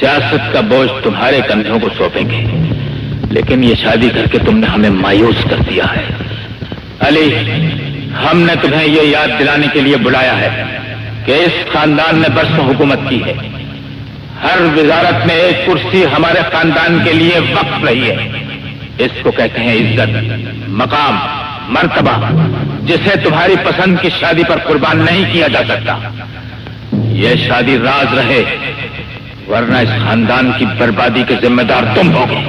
सियासत का बोझ तुम्हारे कंधों को सौंपेंगे। लेकिन ये शादी करके तुमने हमें मायूस कर दिया है। अली, हमने तुम्हें ये याद दिलाने के लिए बुलाया है कि इस खानदान ने बरसों हुकूमत की है। हर वजारत में एक कुर्सी हमारे खानदान के लिए वक्त रही है। इसको कहते हैं इज़्ज़त, मकाम, मर्तबा, जिसे तुम्हारी पसंद की शादी पर कुर्बान नहीं किया जा सकता। यह शादी राज रहे, वरना इस खानदान की बर्बादी के जिम्मेदार तुम होगे।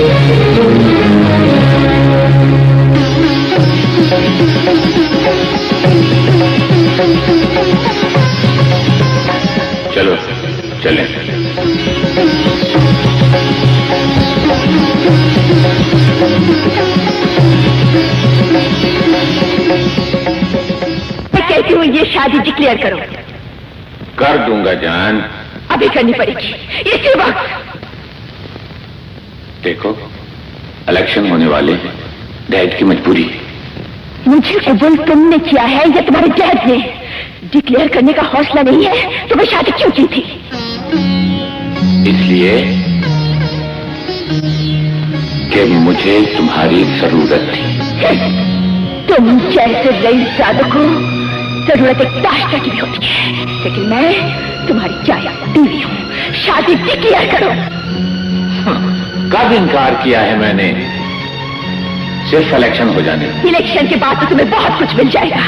चलो चलें। मैं कहती हूँ ये शादी डिक्लेयर करो। कर दूँगा जान। अभी करनी पड़ेगी। इसी वक्त देखो इलेक्शन होने वाले हैं। डैड की मजबूरी मुझे कबूल तुमने किया है या तुम्हारे डैड ने डिक्लेयर करने का हौसला नहीं है तो मैं शादी क्यों की थी? इसलिए कि मुझे तुम्हारी ज़रूरत थी। तुम जैसे रईस जादू को ज़रूरत एक दाश्ता की भी होती है। लेकिन मैं तुम्हारी जाया बीवी हूँ। शादी डिक्लेयर करो। कब इनकार किया है मैंने? सिर्फ़ इलेक्शन हो जाने। इलेक्शन के बाद तो तुम्हें बहुत कुछ मिल जाएगा।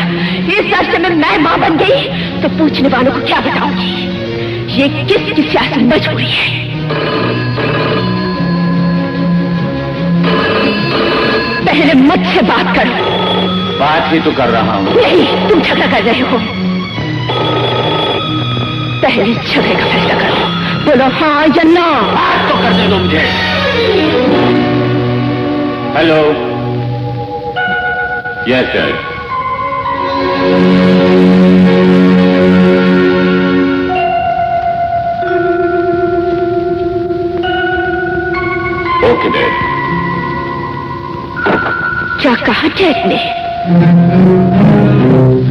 इस रास्ते में मैं माँ बन गई तो पूछने वालों को क्या बताऊँगी? ये किसकी सियासी मजबूरी है? पहले मुझसे बात करो। बात ही तो कर रहा हूँ। नहीं तुम झगड़ा कर रहे हो। पहले झगड़े का फैसला करो। बोलो हाँ या ना? बात तो करने दो मुझे। Hello. Yes sir. Okay dad. क्या कहा डैड ने?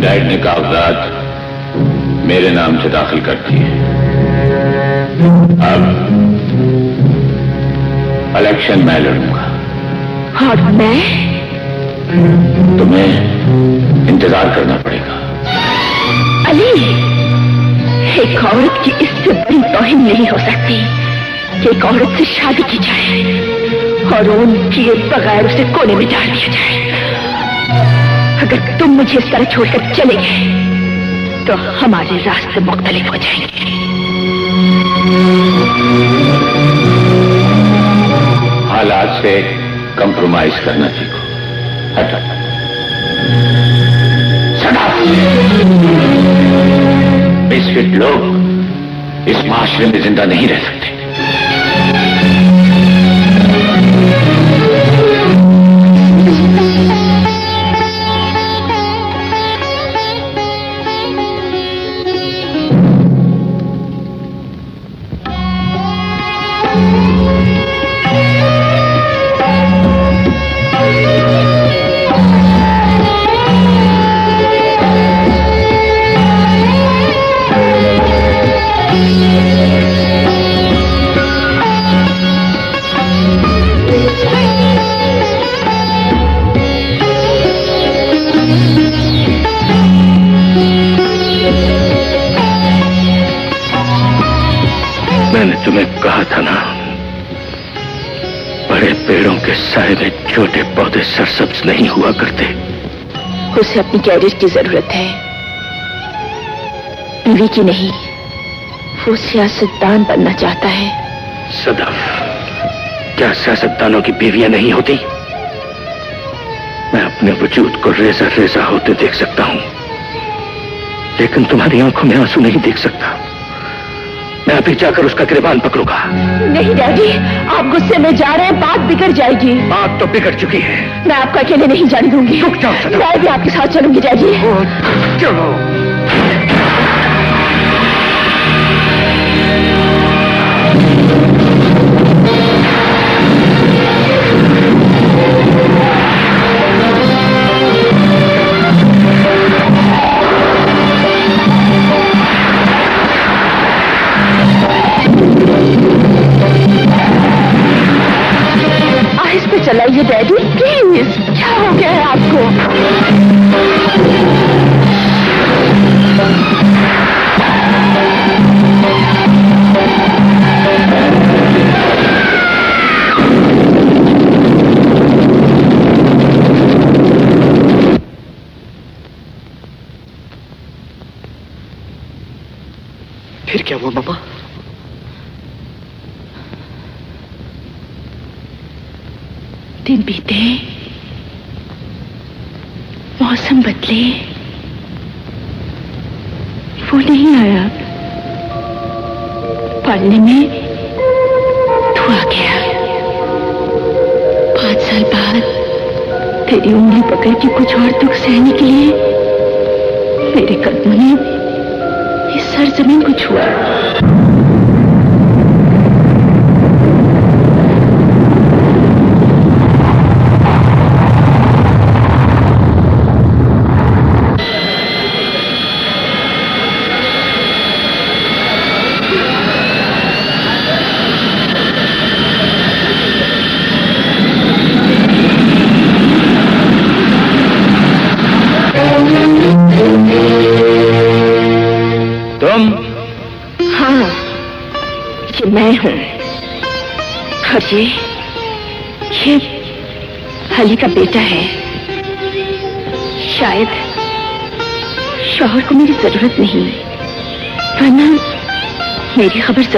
डैड ने कागजात मेरे नाम से दाखिल कर दिए। अब इलेक्शन मैं लड़ूँगा। और मैं? तुम्हें इंतज़ार करना पड़ेगा। अली एक औरत की इससे बड़ी तोहिन नहीं हो सकती। एक औरत से शादी की जाए और उनकी बगैर उसे कोने में डाल दिया जाए। अगर तुम मुझे इस तरह छोड़कर चले गए तो हमारे रास्ते मुख्तलिफ़ हो जाएँगे। हालात से कंप्रोमाइज करना सीखो। हट। बिस्किट लोग इस माशरे में ज़िंदा नहीं रह सकते। कहा था ना? बड़े पेड़ों के साय में छोटे पौधे सरसब्ज नहीं हुआ करते। उसे अपनी कैरियर की ज़रूरत है। बीवी की नहीं वो सियासतदान बनना चाहता है। सदफ क्या सियासतदानों की बीवियाँ नहीं होती? मैं अपने वजूद को रेजा रेजा होते देख सकता हूँ। लेकिन तुम्हारी आँखों में आँसू नहीं देख सकता। मैं अभी जाकर उसका गिरबान पकड़ूँगा। नहीं डैडी आप गुस्से में जा रहे हैं बात बिगड़ जाएगी। बात तो बिगड़ चुकी है। मैं आपका अकेले नहीं जाने दूँगी। मैं भी आपके साथ चलूँगी डैडी। चलो।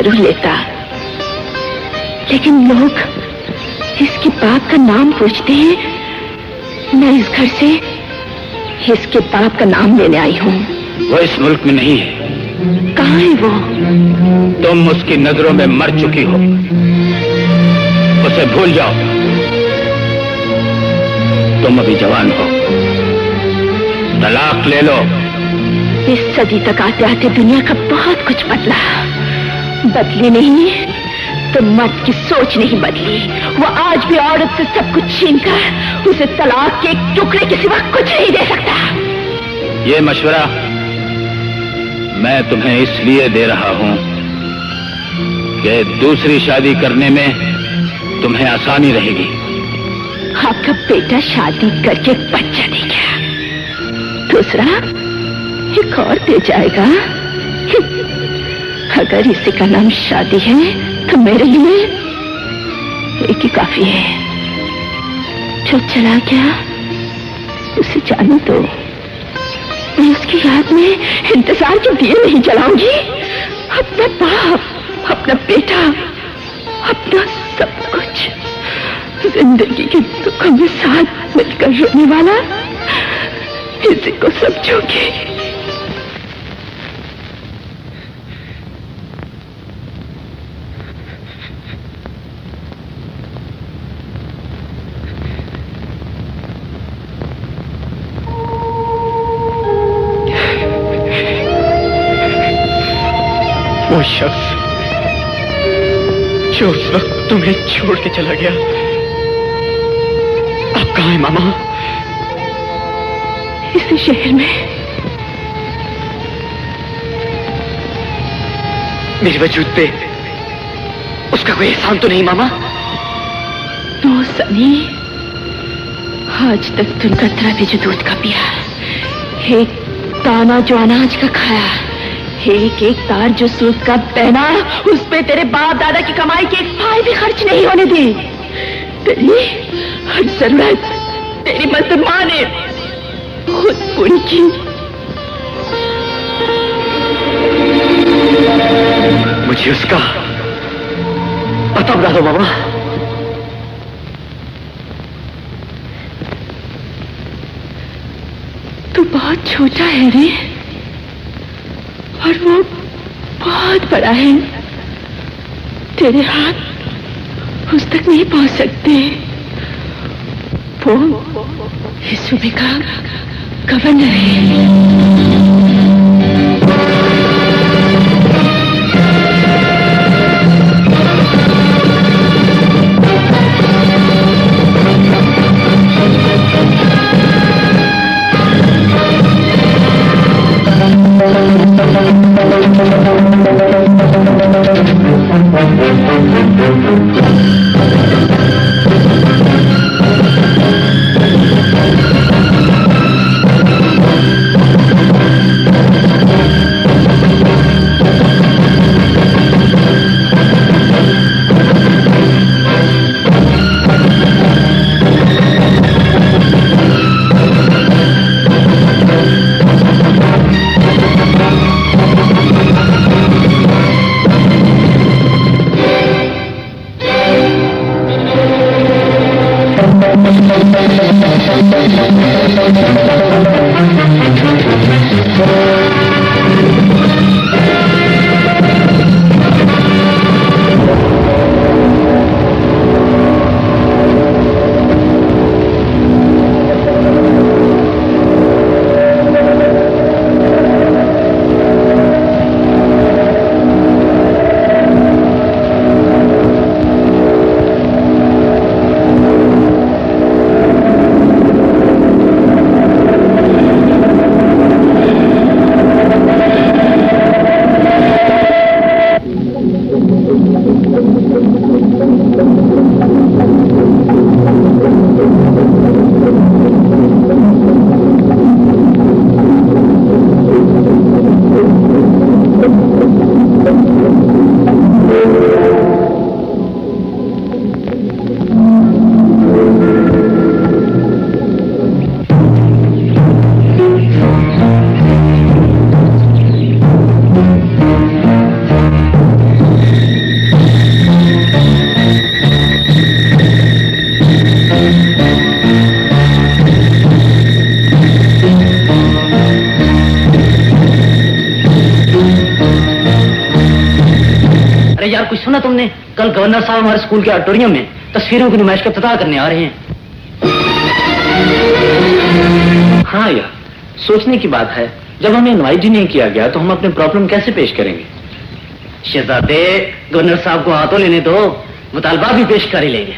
ज़रूर लेता। लेकिन लोग इसके बाप का नाम पूछते हैं। मैं इस घर से इसके बाप का नाम लेने आई हूँ। वो इस मुल्क में नहीं है। कहाँ है वो? तुम उसकी नज़रों में मर चुकी हो। उसे भूल जाओ। तुम अभी जवान हो। तलाक ले लो। इस सदी तक आते आते दुनिया का बहुत कुछ बदला। बदली नहीं तो मर्द की सोच नहीं बदली। वो आज भी औरत से सब कुछ छीन कर उसे तलाक के एक टुकड़े के सिवा कुछ नहीं दे सकता। ये मशवरा मैं तुम्हें इसलिए दे रहा हूँ कि दूसरी शादी करने में तुम्हें आसानी रहेगी। आपका बेटा शादी करके बच्चा दे गया दूसरा एक और दे जाएगा। अगर इसी का नाम शादी है तो मेरे लिए एक ही काफ़ी है। जो चला गया। उसे जाने दो। मैं उसकी याद में इंतज़ार के दिए नहीं जलाऊँगी अपना बाप, अपना बेटा, अपना सब कुछ। ज़िंदगी के दुखों में साथ मिलकर रोने वाला इसी को समझोगे। वो शख्स जो उस वक्त तुम्हें छोड़ के चला गया अब कहा है मामा? इसी शहर में। मेरे वजूद पे उसका कोई एहसान तो नहीं मामा? तो सनी आज तक तुम कतरा भी जो दूध का पिया एक दाना जो अनाज का खाया एक एक तार जो सूद का पहना उस पे तेरे बाप दादा की कमाई के एक फाय भी खर्च नहीं होने दी। तेरी हर ज़रूरत तेरी मजदूर माँ ने खुद पूरी की। मुझे उसका पता बता दो बाबा। तू बहुत छोटा है रे। और वो बहुत बड़ा है। तेरे हाथ उस तक नहीं पहुँच सकते। वो इस सुबह का गवर्नर है। स्कूल के ऑडिटोरियम में तस्वीरों की नुमाइश का इफ्ताह करने आ रहे हैं। हाँ यार, सोचने की बात है, जब हमें इन्वाइट ही नहीं किया गया तो हम अपने प्रॉब्लम कैसे पेश करेंगे? शहजादे, गवर्नर साहब को हाथों लेने दो, मुतालबा भी पेश कर ही लेंगे।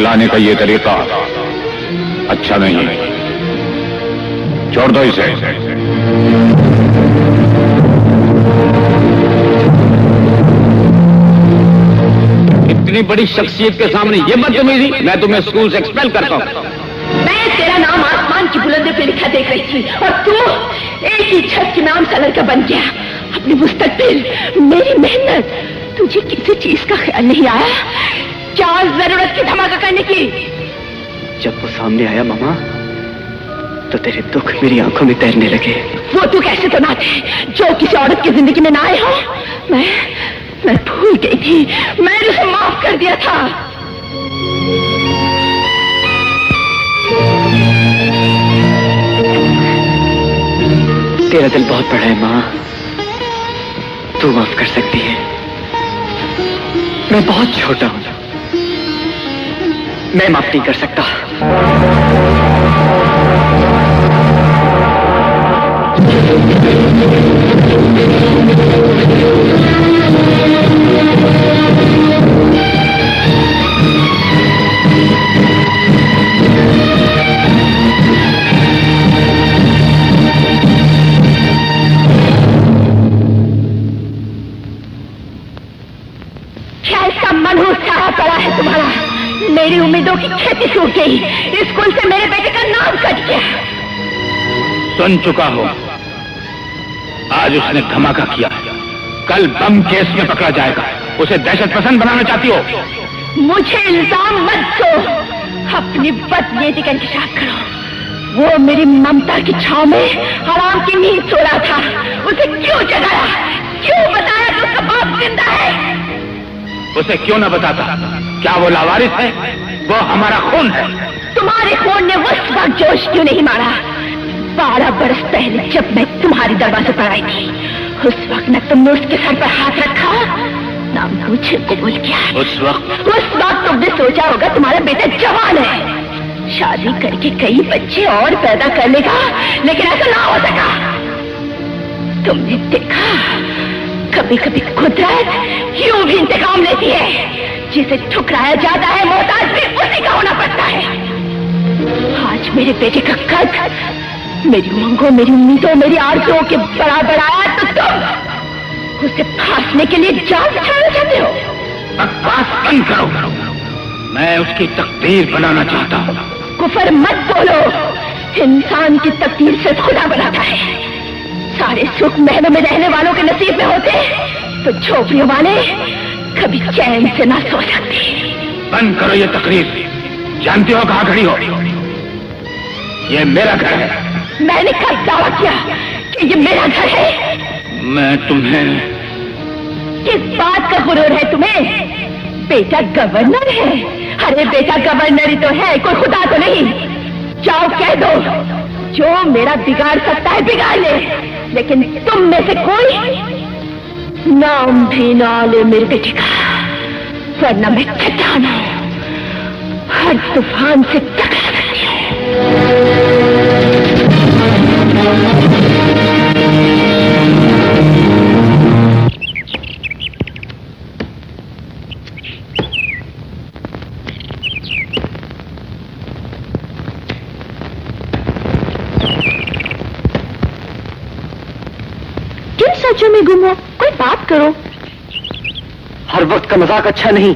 दिलाने का ये तरीका अच्छा नहीं छोड़ दो इसे। इतनी बड़ी शख्सियत के सामने ये बदतमीजी मैं तुम्हें स्कूल से एक्सपेल करता हूँ। मैं तेरा नाम आसमान की बुलंदी पे लिखा देख रही थी और तू एक ही छत के नाम का बन गया। अपनी मुस्तकबिल, मेरी मेहनत, तुझे किसी चीज़ का ख्याल नहीं आया? क्या ज़रूरत की धमाका करने की? जब वो सामने आया मामा तो तेरे दुख मेरी आँखों में तैरने लगे। वो तू कैसे तो ना थे जो किसी औरत की ज़िंदगी में ना आए हो मैं मैं भूल गई थी। मैंने उसे माफ़ कर दिया था। तेरा दिल बहुत बड़ा है माँ। तू माफ़ कर सकती है। मैं बहुत छोटा हूँ मैं माफ़ नहीं कर सकता। क्या मेरी की खेती सूख गई। इस स्कूल से मेरे बेटे का नाम कट गया। सुन चुका हो। आज उसने धमाका किया। कल बम केस में पकड़ा जाएगा। उसे दहशत पसंद बनाना चाहती हो। मुझे इल्ज़ाम मत दो। अपनी बदनीति का इंतज़ार करो। वो मेरी ममता की छाव में हराम की नींद सो रहा था। उसे क्यों जगाया? क्यों बताया कि उसका बाप ज़िंदा है? उसे क्यों ना बताता? क्या वो लावारिस है? वो हमारा खून है। तुम्हारे खून ने उस वक्त जोश क्यों नहीं मारा? बारह बरस पहले जब मैं तुम्हारी दरवाजे पर आई थी उस वक्त न तुमने उसके सर पर हाथ रखा। ना मुझे कबूल किया उस वक्त? उस वक्त तुमने सोचा होगा तुम्हारा बेटा जवान है। शादी करके कई बच्चे और पैदा कर लेगा लेकिन ऐसा ना हो सका। तुमने देखा कभी कभी कुदरत यूँ भी इंतकाम लेती है। जिसे ठुकराया जाता है मोहताज भी उसी का होना पड़ता है। आज मेरे बेटे का कद मेरी उमंगों मेरी उम्मीदों मेरी आरजुओं के बराबर आया तो तुम उसे फांसने के लिए जान छाड़ना चाहते हो। बकवास बंद करो। मैं उसकी तकदीर बनाना चाहता हूँ। कुफर मत बोलो। इंसान की तकदीर से खुदा बनाता है। सारे सुख महलों में रहने वालों के नसीब में होते तो झोपड़ियों वाले कभी चैन से ना सो सकते बंद करो ये तकरीर। जानते हो कहाँ खड़ी हो? ये मेरा घर है। मैंने कब दावा किया कि ये मेरा घर है। मैं तुम्हें किस बात का गुरूर है तुम्हें? बेटा गवर्नर है। अरे बेटा गवर्नर ही तो है कोई खुदा तो नहीं। जाओ कह दो जो मेरा बिगाड़ सकता है बिगाड़ ले। लेकिन तुम में से कोई नाम भी नाले मेरे बेटे का, वरना मैं चट्टान हूँ। हर तूफ़ान से टकरा सकती हूँ। किन में गुम हो। कोई बात करो। हर वक्त का मज़ाक अच्छा नहीं।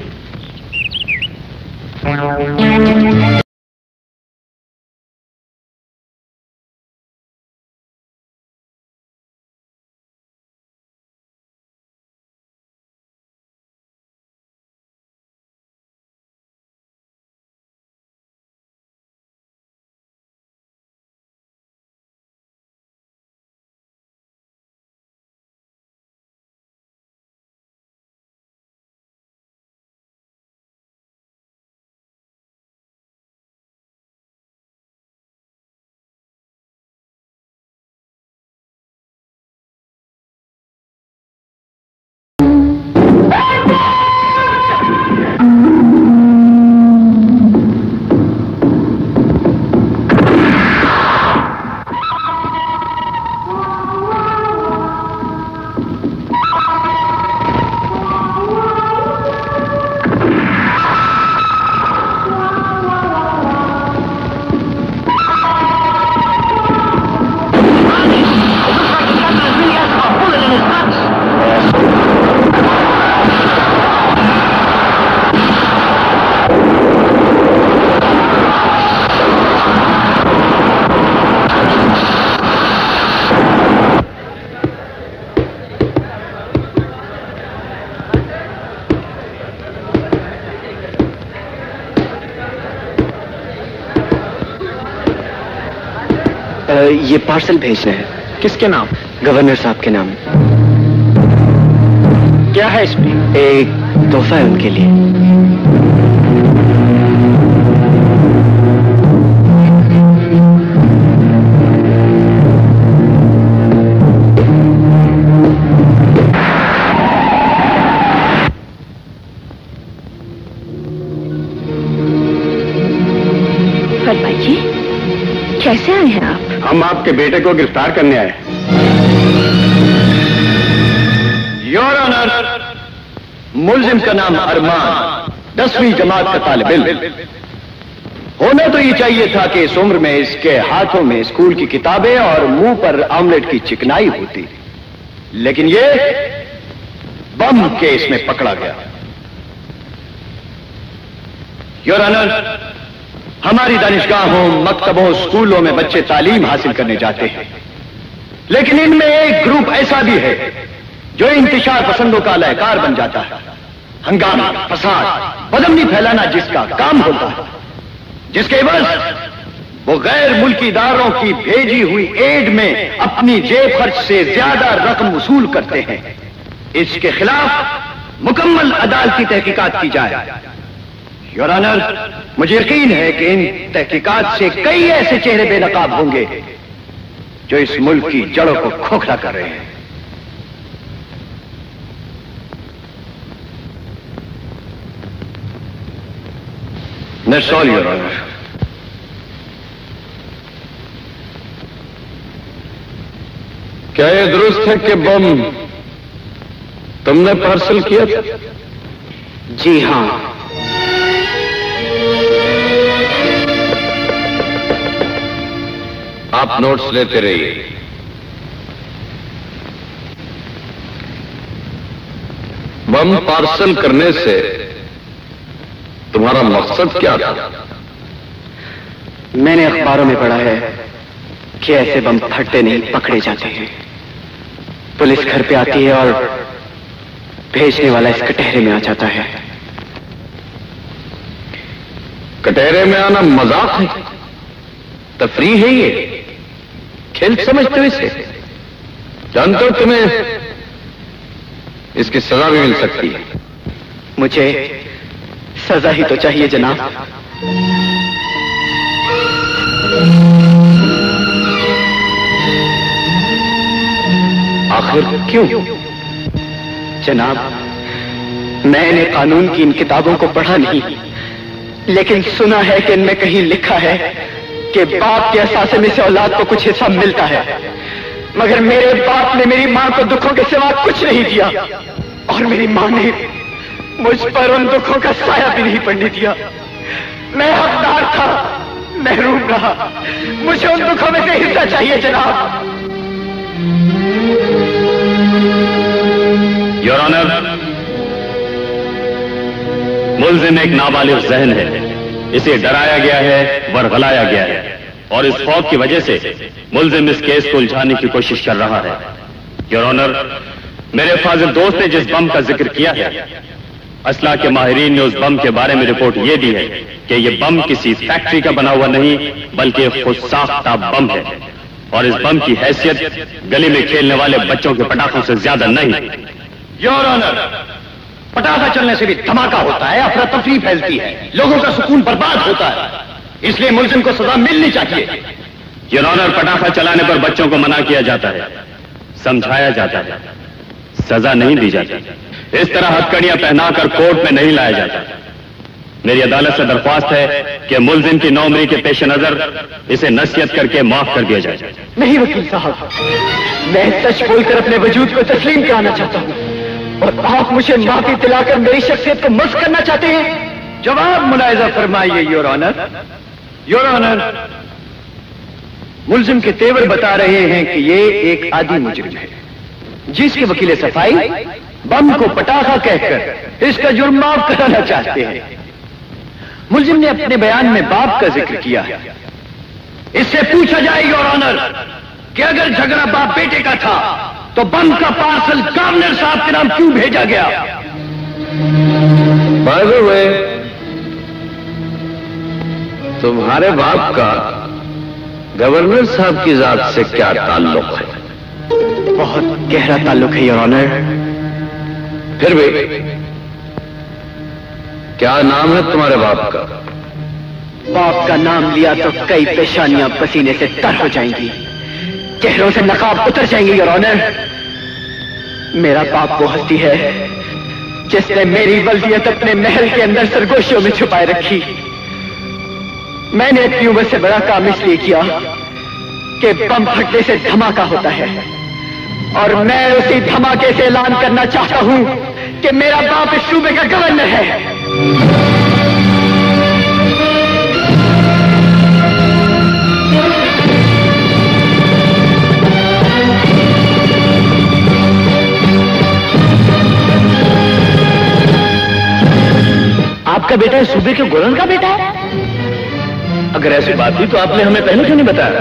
ये पार्सल भेजना है। किसके नाम? गवर्नर साहब के नाम। क्या है इसमें? एक तोहफा है उनके लिए। आपके बेटे को गिरफ़्तार करने आए। योर ऑनर मुलजिम का नाम अरमान, दसवीं जमात का तालब होना तो ये चाहिए था कि इस उम्र में इसके हाथों में स्कूल की किताबें और मुँह पर आमलेट की चिकनाई होती। लेकिन ये बम केस में पकड़ा गया। योर ऑनर हमारी दानिशगाहों, मकतबों, स्कूलों में बच्चे तालीम हासिल करने जाते हैं। लेकिन इनमें एक ग्रुप ऐसा भी है, जो इंतशार पसंदों का लयकार बन जाता है। हंगामा, फसाद, बदमनी फैलाना जिसका काम होता है, जिसके बस वो गैर मुल्की इदारों की भेजी हुई एड में अपनी जेब खर्च से ज़्यादा रकम वसूल करते हैं। इसके खिलाफ मुकम्मल अदालती तहकीकात की जाए। योर ऑनर मुझे यकीन है कि इन तहकीकात से कई ऐसे चेहरे बेनकाब होंगे जो इस मुल्क की जड़ों को खोखला कर रहे हैं। That's all, Your Honor. क्या ये दुरुस्त है कि बम तुमने पार्सल किया? था जी हाँ। आप नोट्स लेते रहिए। बम पार्सल करने से तुम्हारा मकसद क्या था? मैंने अखबारों में पढ़ा है कि ऐसे बम फटते नहीं पकड़े जाते हैं। पुलिस घर पे आती है और भेजने वाला इस कटहरे में आ जाता है। कटहरे में आना मज़ाक है। तफरी है ये। खेल समझते हो इसे। जानते हो तुम्हें इसकी सजा भी मिल सकती है। मुझे सजा ही तो चाहिए जनाब। आखिर क्यों? जनाब मैंने कानून की इन किताबों को पढ़ा नहीं। लेकिन सुना है कि इनमें कहीं लिखा है कि बाप के असासे में से औलाद को कुछ हिस्सा मिलता है। मगर मेरे बाप ने मेरी माँ को दुखों के सिवा कुछ नहीं दिया। और मेरी माँ ने मुझ पर उन दुखों का साया भी नहीं पड़ने दिया। मैं हकदार था, महरूम रहा। मुझे उन दुखों में से हिस्सा चाहिए, जनाब। योर ऑनर मुलजिम एक नाबालिग जहन है। इसे डराया गया है बरगलाया गया है। और इस खौफ की वजह से मुलजिम इस केस को उलझाने की कोशिश कर रहा है। योर ऑनर मेरे फाजिल दोस्त ने जिस बम का ज़िक्र किया है, असला के माहरीन ने उस बम के बारे में रिपोर्ट ये दी है कि यह बम किसी फैक्ट्री का बना हुआ नहीं, बल्कि खुद साख्ता बम है। और इस बम की हैसियत गली में खेलने वाले बच्चों के पटाखों से ज़्यादा नहीं। योर ऑनर पटाखा चलने से भी धमाका होता है अफरा तफरी फैलती है लोगों का सुकून बर्बाद होता है। इसलिए मुलजिम को सजा मिलनी चाहिए। योर ऑनर पटाखा चलाने पर बच्चों को मना किया जाता है समझाया जाता है। सजा नहीं दी जाती। इस तरह हथकड़ियाँ पहनाकर कोर्ट में नहीं लाया जाता। मेरी अदालत से दरख्वास्त है कि मुलजिम की नौमरी के पेश नज़र इसे नसीहत करके माफ़ कर दिया जाए। नहीं वकील साहब। मैं सच बोलकर अपने वजूद को तस्लीम कराना चाहता हूँ। और आप मुझे माफ़ी दिलाकर मेरी शख्सियत को मस्त करना चाहते हैं? जवाब मुलायजा फरमाइए योर ऑनर योर ऑनर मुलजिम के तेवर बता रहे हैं कि ये एक आदि मुजरिम है, जिसके वकील सफ़ाई बम को पटाखा कहकर इसका जुर्म माफ़ कराना चाहते हैं। मुलजिम ने अपने बयान में बाप का ज़िक्र किया। है इससे पूछा जाए योर ऑनर कि अगर झगड़ा बाप बेटे का था तो बम का पार्सल गवर्नर साहब के नाम क्यों भेजा गया? बाय द वे तुम्हारे बाप का गवर्नर साहब की जात से क्या ताल्लुक है? बहुत गहरा ताल्लुक है योर ऑनर फिर भी क्या नाम है तुम्हारे बाप का? बाप का नाम लिया तो कई पेशानियाँ पसीने से तर हो जाएँगी। चेहरों से नकाब उतर जाएँगे योर ऑनर मेरा बाप वो हस्ती है, जिसने मेरी वल्दियत अपने महल के अंदर सरगोशियों में छुपाए रखी। मैंने अपनी उम्र से बड़ा काम इसलिए किया कि बम फटने से धमाका होता है, और मैं उसी धमाके से ऐलान करना चाहता हूँ कि मेरा बाप इस सूबे का गवर्नर है। आपका बेटा है, सूबे के गोलन का बेटा है? अगर ऐसी बात थी तो आपने हमें पहले क्यों नहीं बताया?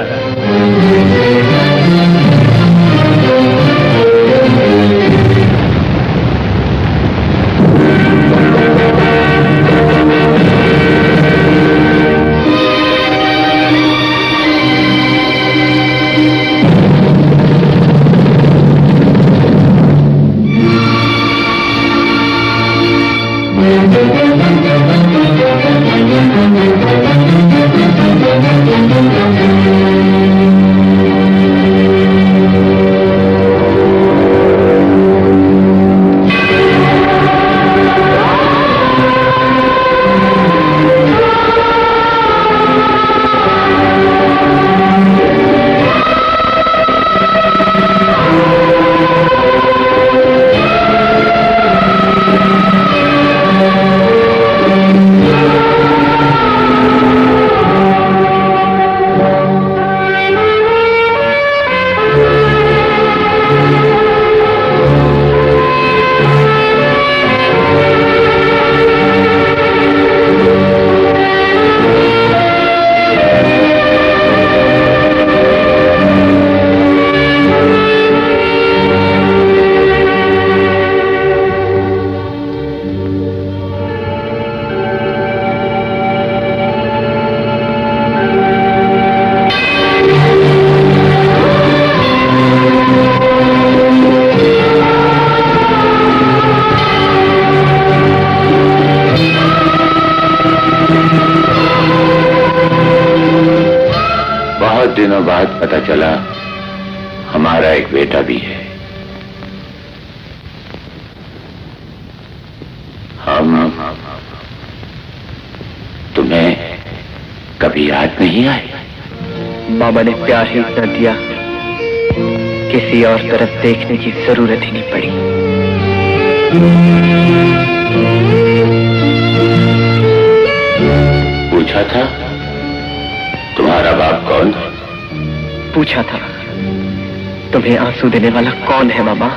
आँसू देने वाला कौन है मामा?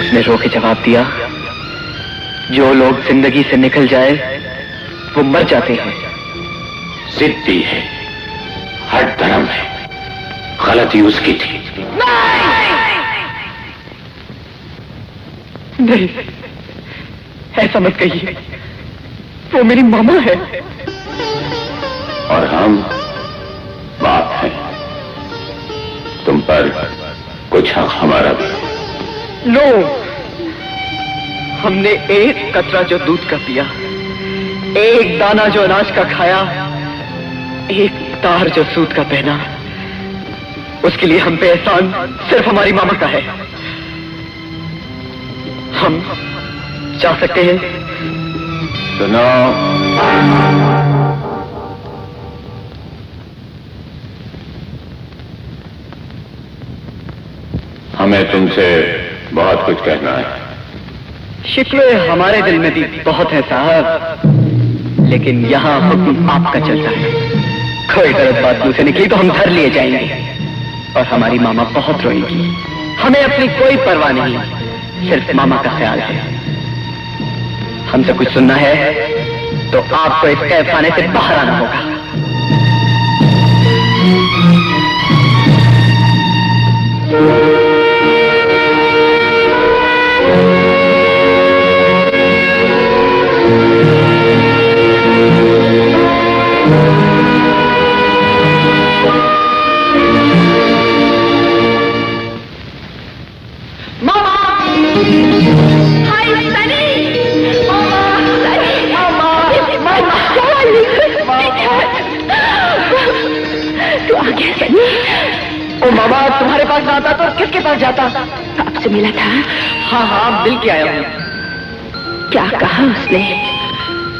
उसने रो के जवाब दिया जो लोग ज़िंदगी से निकल जाए वो मर जाते हैं। जिद्दी है हर धर्म है गलती उसकी थी। नहीं ऐसा मत कहिए। वो मेरी मामा है। हमने एक कतरा जो दूध का पिया, एक दाना जो अनाज का खाया, एक तार जो सूद का पहना। उसके लिए हम पे एहसान सिर्फ़ हमारी मामा का है। हम जा सकते हैं। सुनो। हमें तुमसे बहुत कुछ कहना है। शिकवे हमारे दिल में भी बहुत है साहब। लेकिन यहाँ हुक्म आपका चलता है। कोई गलत बात मुँह से निकली तो हम धर लिए जाएँगे। और हमारी मामा बहुत रोएगी। हमें अपनी कोई परवाह नहीं। सिर्फ़ मामा का ख्याल है। हमसे कुछ सुनना है तो आपको इस कैफ खाने से बाहर आना होगा।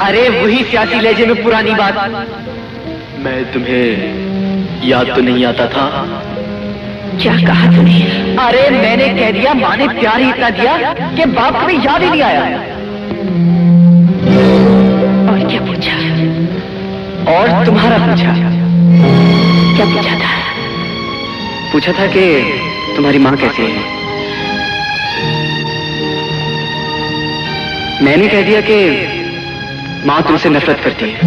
अरे वही सियासी लहजे में पुरानी बात। मैं तुम्हें याद तो नहीं आता था। क्या कहा तूने? अरे मैंने कह दिया माँ ने प्यार ही इतना दिया कि बाप को भी याद ही नहीं आया। और क्या पूछा? और तुम्हारा पूछा? क्या पूछा था? पूछा था कि तुम्हारी माँ कैसी है? मैंने कह दिया कि माँ तुमसे नफरत करती है।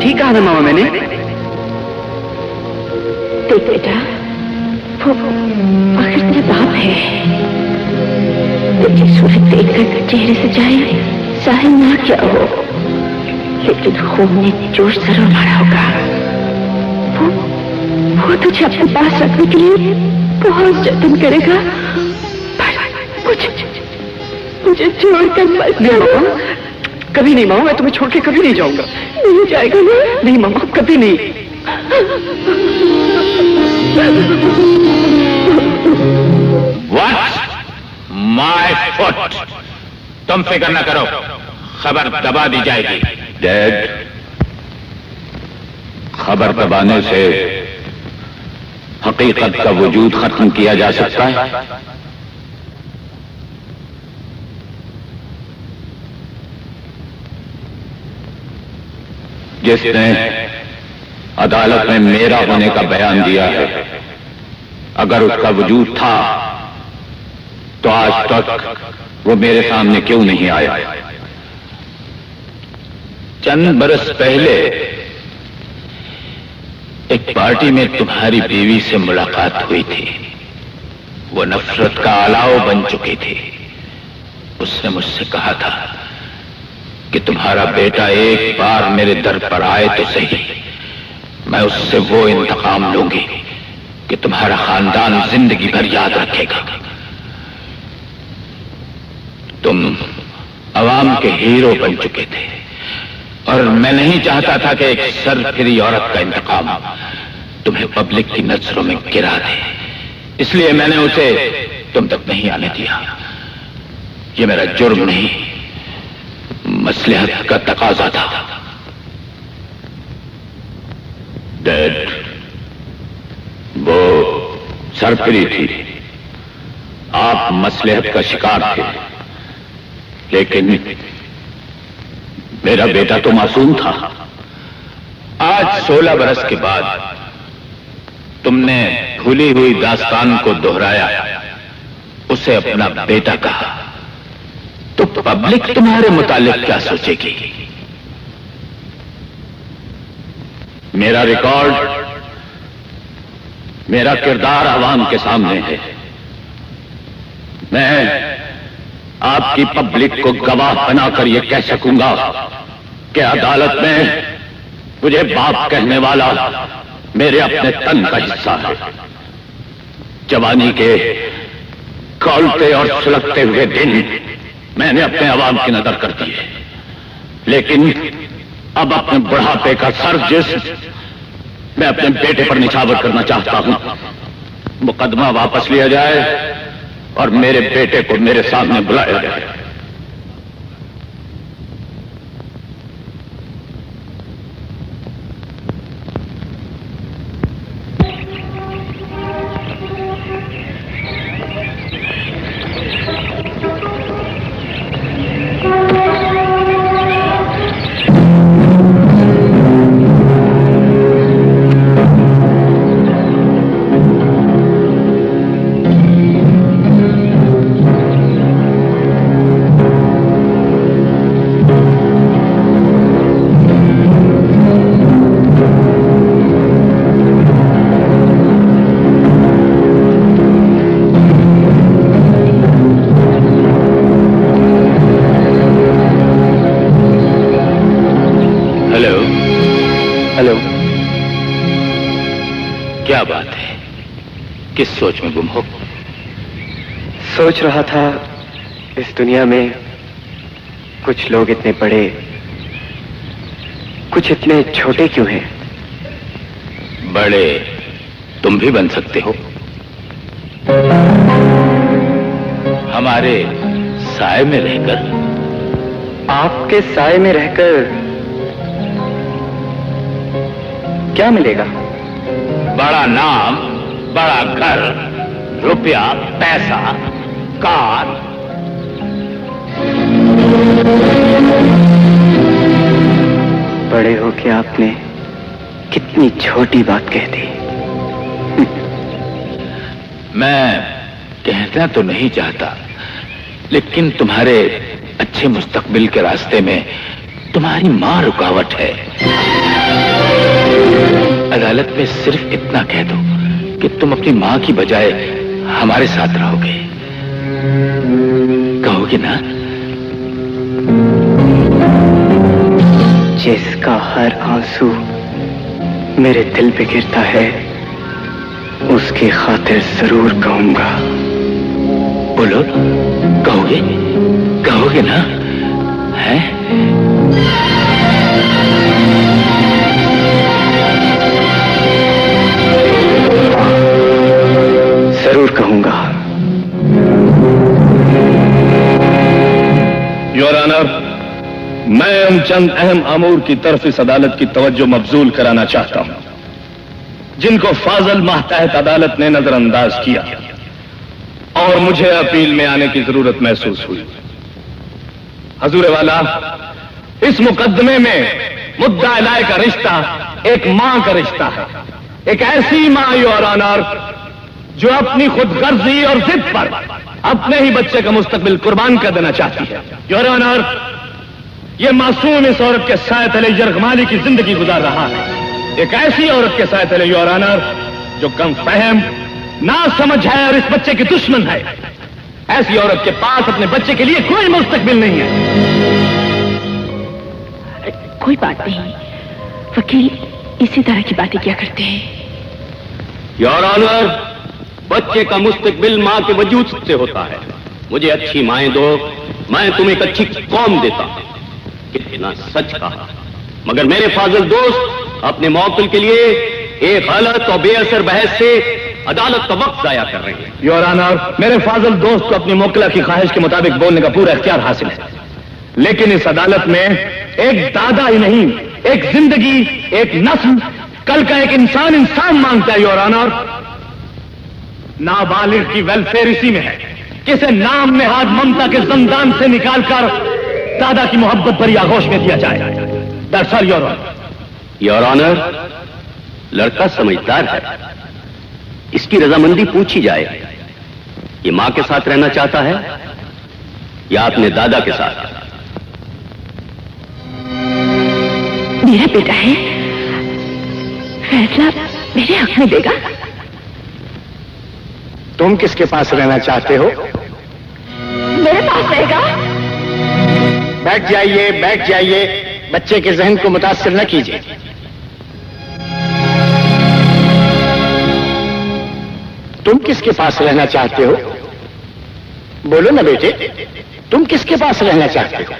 ठीक कहा ना मामा मैंने? देख बेटा, वो आखिर तेरा बाप है। सूरत देखकर चेहरे से जाए चाहे ना क्या हो। लेकिन खून ने जोश ज़रूर मारा होगा। वो वो तुझे अपने पास रखने के लिए बहुत जतन करेगा। पर मुझे मुझे छोड़कर मत जाओ। कभी नहीं मामा मैं तुम्हें छोड़ के कभी नहीं जाऊँगा। नहीं जाएगा ना? नहीं मामा कभी नहीं। वट माय फुट तुम फ़िक्र ना करो खबर दबा दी जाएगी। डैड खबर दबाने से हकीकत का वजूद खत्म किया जा सकता है। जिसने अदालत में मेरा होने का बयान दिया है। अगर उसका वजूद था तो आज तक वो मेरे सामने क्यों नहीं आया? चंद बरस पहले एक पार्टी में तुम्हारी बीवी से मुलाकात हुई थी। वो नफरत का अलाव बन चुकी थी। उसने मुझसे कहा था कि तुम्हारा बेटा एक बार मेरे दर पर आए तो सही। मैं उससे वो इंतकाम लूँगी कि तुम्हारा खानदान ज़िंदगी भर याद रखेगा। तुम अवाम के हीरो बन चुके थे और मैं नहीं चाहता था कि एक सरफिरी औरत का इंतकाम तुम्हें पब्लिक की नज़रों में गिरा दे। इसलिए मैंने उसे तुम तक नहीं आने दिया। ये मेरा जुर्म नहीं। मसलहत का तकाजा था। डैड वो सरफरी थी। आप मसलहत का शिकार थे। लेकिन मेरा बेटा तो मासूम था। आज सोलह बरस के बाद तुमने भूली हुई दास्तान को दोहराया। उसे अपना बेटा कहा। तो पब्लिक तुम्हारे मुतालिक क्या सोचेगी? मेरा रिकॉर्ड मेरा किरदार आवाम के सामने है। मैं आपकी पब्लिक को गवाह बनाकर यह कह सकूँगा कि अदालत में मुझे बाप कहने वाला मेरे अपने तन का हिस्सा है। जवानी के कौलते और सुलगते हुए दिन मैंने अपने आवाम की नज़र कर दी है। लेकिन अब अपने बुढ़ापे का सर जिस मैं अपने बेटे पर निछावर करना चाहता हूँ। मुकदमा वापस लिया जाए और मेरे बेटे को मेरे सामने बुलाया जाए। सोच रहा था इस दुनिया में कुछ लोग इतने बड़े कुछ इतने छोटे क्यों हैं? बड़े तुम भी बन सकते हो। हमारे साय में रहकर। आपके साय में रहकर क्या मिलेगा? बड़ा नाम बड़ा घर रुपया पैसा। कार बड़े हो के आपने कितनी छोटी बात कह दी। (laughs) मैं कहना तो नहीं चाहता लेकिन तुम्हारे अच्छे मुस्तकबिल के रास्ते में तुम्हारी माँ रुकावट है। अदालत में सिर्फ़ इतना कह दो कि तुम अपनी माँ की बजाय हमारे साथ रहोगे। ना? जिसका हर आँसू मेरे दिल पे गिरता है, उसकी खातिर ज़रूर कहूँगा। बोलो, कहोगे? कहोगे ना? है? चंद अहम अमूर की तरफ़ इस अदालत की तवज्जो मबजूल कराना चाहता हूँ। जिनको फाजल माहतहत अदालत ने नजरअंदाज किया। और मुझे अपील में आने की ज़रूरत महसूस हुई। हजूर वाला, इस मुकदमे में मुद्दा इलाय का रिश्ता एक माँ का रिश्ता है। एक ऐसी माँ योर ऑनर जो अपनी खुदगर्जी और जिद पर अपने ही बच्चे का मुस्तकबिल कुर्बान कर देना चाहती है। योर ऑनर ये मासूम इस औरत के साय तले यरगमाली की ज़िंदगी गुजार रहा है। एक ऐसी औरत के साय तले योर ऑनर जो कम फहम ना समझ है और इस बच्चे की दुश्मन है। ऐसी औरत के पास अपने बच्चे के लिए कोई मुस्तकबिल नहीं है। कोई बात नहीं। वकील इसी तरह की बातें क्या करते हैं। योर ऑनर बच्चे का मुस्तकबिल माँ के वजूद से होता है। मुझे अच्छी माएँ दो मैं तुम्हें एक अच्छी कौम देता हूँ। कितना सच कहा। मगर मेरे फाजल दोस्त, अपने मौकल के लिए एक गलत और बेअसर बहस से अदालत का वक्त जाया कर रहे हैं। योर ऑनर मेरे फाजल दोस्त को अपनी मोकला की ख्वाहिश के मुताबिक बोलने का पूरा इख्तियार हासिल है। लेकिन इस अदालत में एक दादा ही नहीं, एक ज़िंदगी, एक नस्ल, कल का एक इंसान इंसान माँगता है योर ऑनर नाबालिग की वेलफेयर इसी में है। किसे नाम में हाथ ममता के जंदान से निकालकर दादा की मोहब्बत भरी आगोश में दिया जाए। दरअसल योर ऑनर योर ऑनर लड़का समझदार है। इसकी रजामंदी पूछी जाए। ये माँ के साथ रहना चाहता है या अपने दादा के साथ? मेरा बेटा है। फैसला मेरे हक में देगा। तुम किसके पास रहना चाहते हो? मेरे पास रहेगा। बैठ जाइए बैठ जाइए। बच्चे के जहन को मुतासर न कीजिए। तुम किसके पास रहना चाहते हो? बोलो ना बेटे, तुम किसके पास रहना चाहते हो?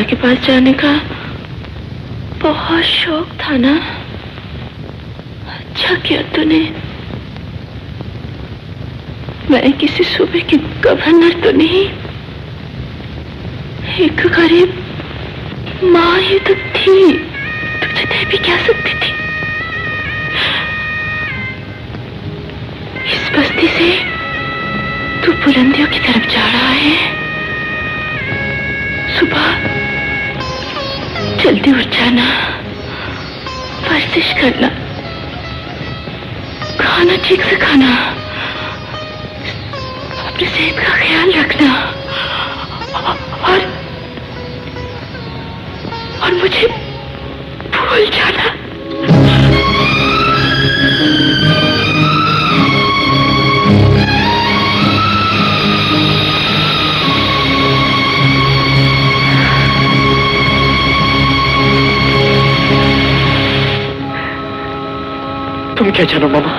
दादा के पास जाने का बहुत शौक था ना? अच्छा किया तूने। मैं किसी सूबे की गवर्नर तो नहीं। एक गरीब माँ ही तो थी। तुझे दे भी क्या सकती थी? इस बस्ती से तू बुलंदियों की तरफ़ जा रहा जल्दी उठ जाना। वर्जिश करना। खाना ठीक से खाना। अपने सेहत का ख्याल रखना। और और मुझे भूल जाना क्या जानो मामा?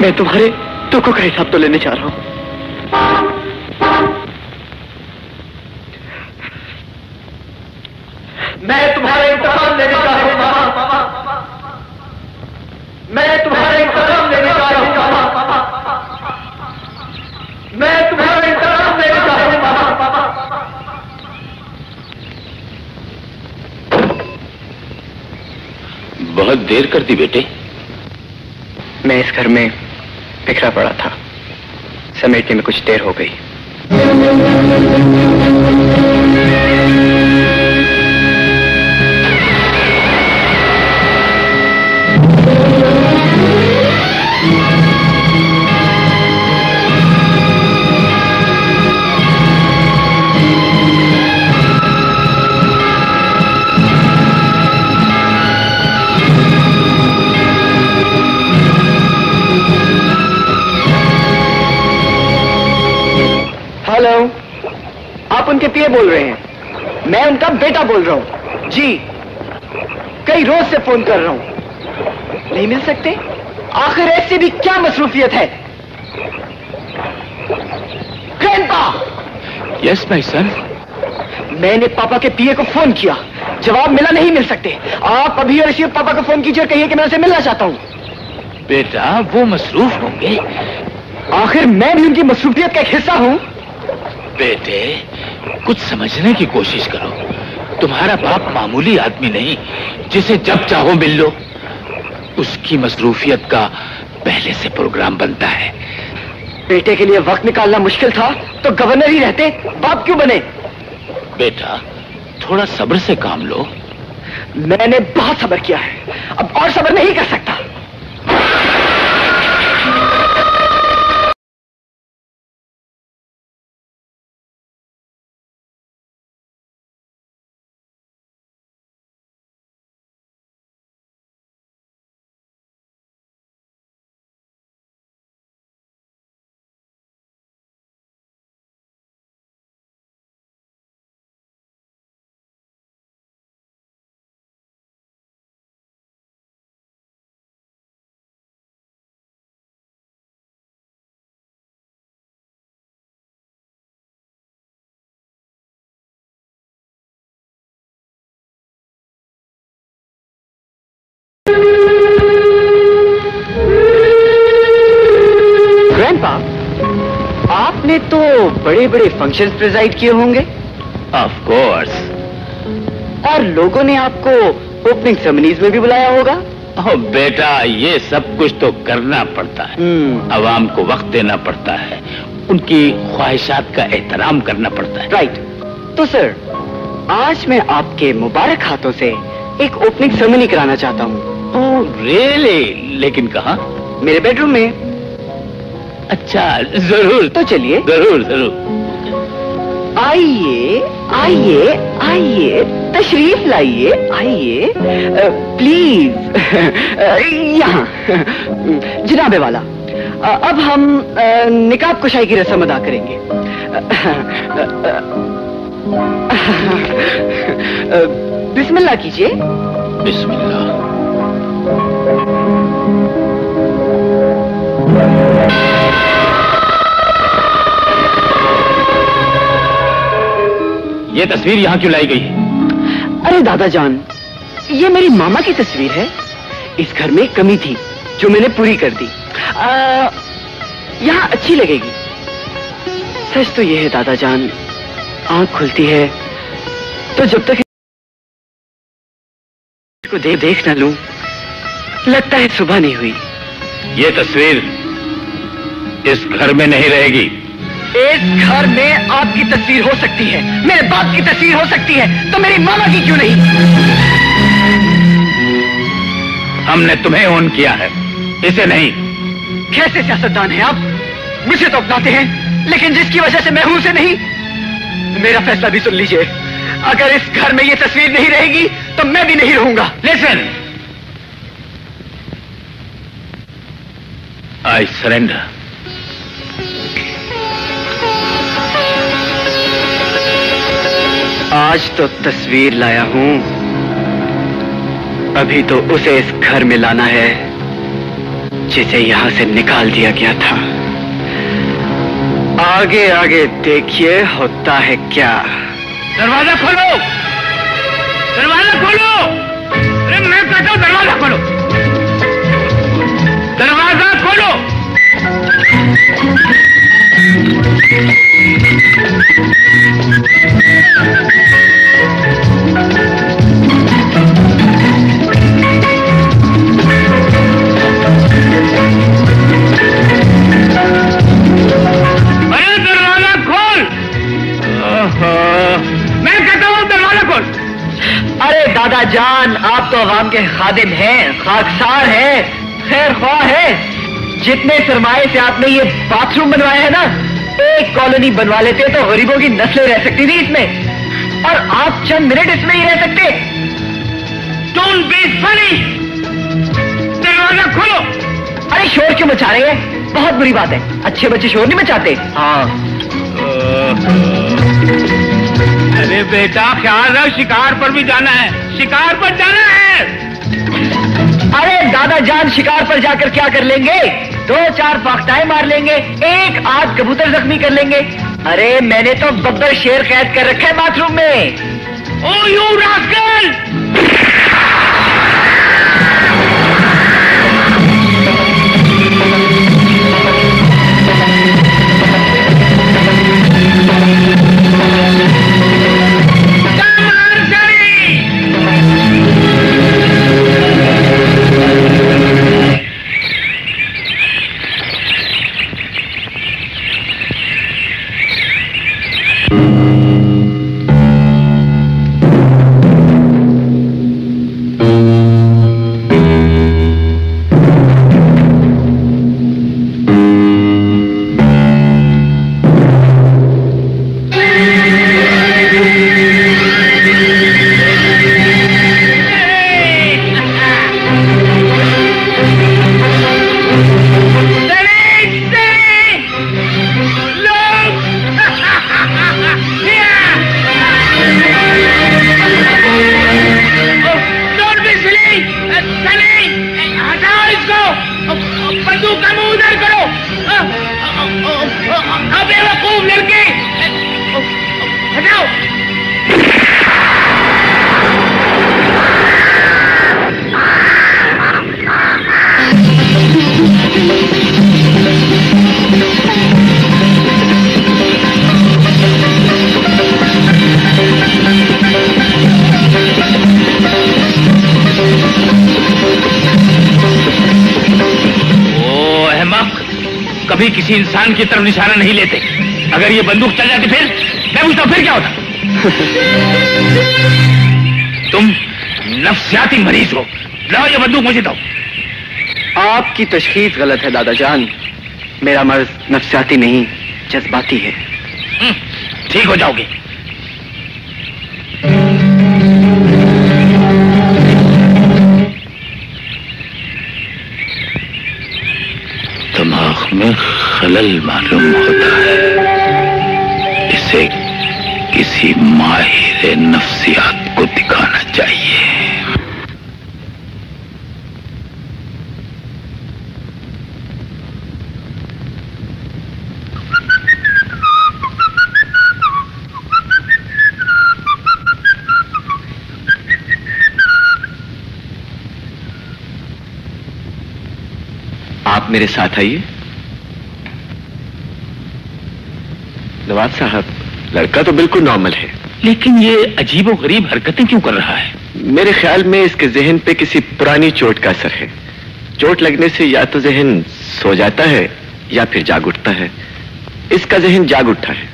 मैं तुम्हारे दुखों का हिसाब तो लेने जा रहा हूँ मैं तुम्हारा इंतकाम लेने जा रहा हूँ मामा मैं तुम्हारा इंतकाम लेने जा रहा हूँ मामा मैं तुम्हारा इंतकाम लेने जा रहा हूँ मामा बहुत देर कर दी बेटे। मैं इस घर में बिखरा पड़ा था। समेटने में कुछ देर हो गई। उनके पिए बोल रहे हैं। मैं उनका बेटा बोल रहा हूँ। जी कई रोज से फ़ोन कर रहा हूँ। नहीं मिल सकते? आखिर ऐसे भी क्या मसरूफियत है? ग्रैंडपा यस माई सन मैंने पापा के पिए को फ़ोन किया। जवाब मिला नहीं मिल सकते। आप अभी और इसी पापा को फ़ोन कीजिए कहिए कि मैं उनसे मिलना चाहता हूँ। बेटा वो मसरूफ होंगे। आखिर मैं भी उनकी मसरूफियत का एक हिस्सा हूँ। बेटे कुछ समझने की कोशिश करो। तुम्हारा बाप मामूली आदमी नहीं जिसे जब चाहो मिल लो। उसकी मसरूफियत का पहले से प्रोग्राम बनता है। बेटे के लिए वक्त निकालना मुश्किल था तो गवर्नर ही रहते बाप क्यों बने? बेटा थोड़ा सब्र से काम लो। मैंने बहुत सब्र किया है अब और सब्र नहीं कर सकता। ग्रैंडपा आपने तो बड़े बड़े फ़ंक्शंस प्रिजाइड किए होंगे। ऑफ़ कोर्स और लोगों ने आपको ओपनिंग सेरेमनीज में भी बुलाया होगा। ओ बेटा ये सब कुछ तो करना पड़ता है। हम्म। अवाम को वक्त देना पड़ता है। उनकी ख्वाहिशात का एहतराम करना पड़ता है। राइट तो सर आज मैं आपके मुबारक हाथों से एक ओपनिंग सेरेमनी कराना चाहता हूँ। रियली लेकिन कहा मेरे बेडरूम में अच्छा ज़रूर तो चलिए ज़रूर ज़रूर आइए आइए आइए तशरीफ़ लाइए आइए प्लीज़ अ, यहाँ जनाबे वाला अब हम निकाब कुशाई की रस्म अदा करेंगे अ, बिस्मिल्लाह कीजिए बिस्मिल्लाह ये तस्वीर यहाँ क्यों लाई गई? अरे दादा जान ये मेरी मामा की तस्वीर है। इस घर में कमी थी जो मैंने पूरी कर दी। यहाँ अच्छी लगेगी। सच तो ये है दादा जान आँख खुलती है तो जब तक इसको दे देख ना लूँ लगता है सुबह नहीं हुई। ये तस्वीर इस घर में नहीं रहेगी। इस घर में आपकी तस्वीर हो सकती है। मेरे बाप की तस्वीर हो सकती है। तो मेरी मामा की क्यों नहीं? हमने तुम्हें ओन किया है। इसे नहीं। कैसे सियासतदान हैं आप? मुझे तो अपनाते हैं। लेकिन जिसकी वजह से मैं हूँ उसे नहीं। मेरा फैसला भी सुन लीजिए। अगर इस घर में ये तस्वीर नहीं रहेगी तो मैं भी नहीं रहूँगा। लिसन आई सरेंडर आज तो तस्वीर लाया हूँ। अभी तो उसे इस घर में लाना है, जिसे यहाँ से निकाल दिया गया था। आगे आगे देखिए होता है क्या। दरवाज़ा खोलो! दरवाज़ा खोलो! अरे मैं कहता हूँ दरवाज़ा खोलो! दरवाज़ा खोलो! दादा जान आप तो अवाम के खादिम हैं खाकसार हैं खैर ख्वाह हैं। जितने सरमाए से आपने ये बाथरूम बनवाया है ना? एक कॉलोनी बनवा लेते तो गरीबों की नस्लें रह सकती थी इसमें। और आप चंद मिनट इसमें ही रह सकते। डोंट बी फनी दरवाज़ा खोलो! अरे, शोर क्यों मचा रहे हैं? बहुत बुरी बात है। अच्छे बच्चे शोर नहीं मचाते। हाँ। अरे बेटा ख्याल रख शिकार पर भी जाना है। शिकार पर जाना है। अरे, दादा जान शिकार पर जाकर क्या कर लेंगे? दो, चार पाख्ताएँ मार लेंगे, एक आध कबूतर जख्मी कर लेंगे। अरे, मैंने तो बब्बर शेर कैद कर रखा है बाथरूम में। Oh, you rascal! की तरफ़ निशाना नहीं लेते। अगर ये बंदूक चल जाती फिर मैं पूछता हूँ फिर क्या होता? तुम नफ्सियाती मरीज़ हो। लाओ ये बंदूक मुझे दो। आपकी तशखीस गलत है दादा जान मेरा मर्ज नफ्सियाती नहीं जज्बाती है। हम्म, ठीक हो जाओगे। खलल मालूम होता है। इसे किसी माहिर नफ्सियात को दिखाना चाहिए। आप मेरे साथ आइए। नवाज़ साहब। लड़का तो बिल्कुल नॉर्मल है। लेकिन ये अजीबो गरीब हरकतें क्यों कर रहा है? मेरे ख्याल में इसके जहन पे किसी पुरानी चोट का असर है। चोट लगने से या तो जहन सो जाता है या फिर जाग उठता है। इसका जहन जाग उठा है।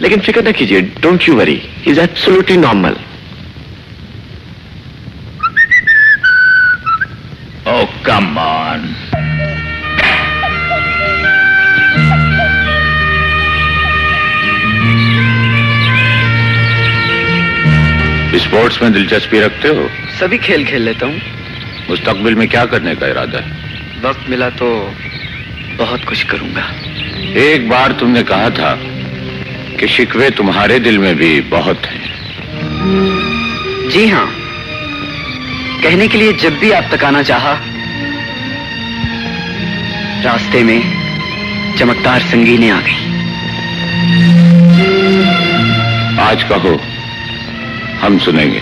लेकिन फ़िक्र न कीजिए don't you worry is absolutely normal ओ कम स्पोर्ट्स में दिलचस्पी रखते हो? सभी खेल खेल लेता हूँ। मुस्तकबिल में क्या करने का इरादा है? वक्त मिला तो बहुत कुछ करूँगा। एक बार तुमने कहा था कि शिकवे तुम्हारे दिल में भी बहुत हैं। जी हाँ। कहने के लिए जब भी आप तक आना चाहा रास्ते में चमकदार संगीने आ गई। आज कहो हम सुनेंगे।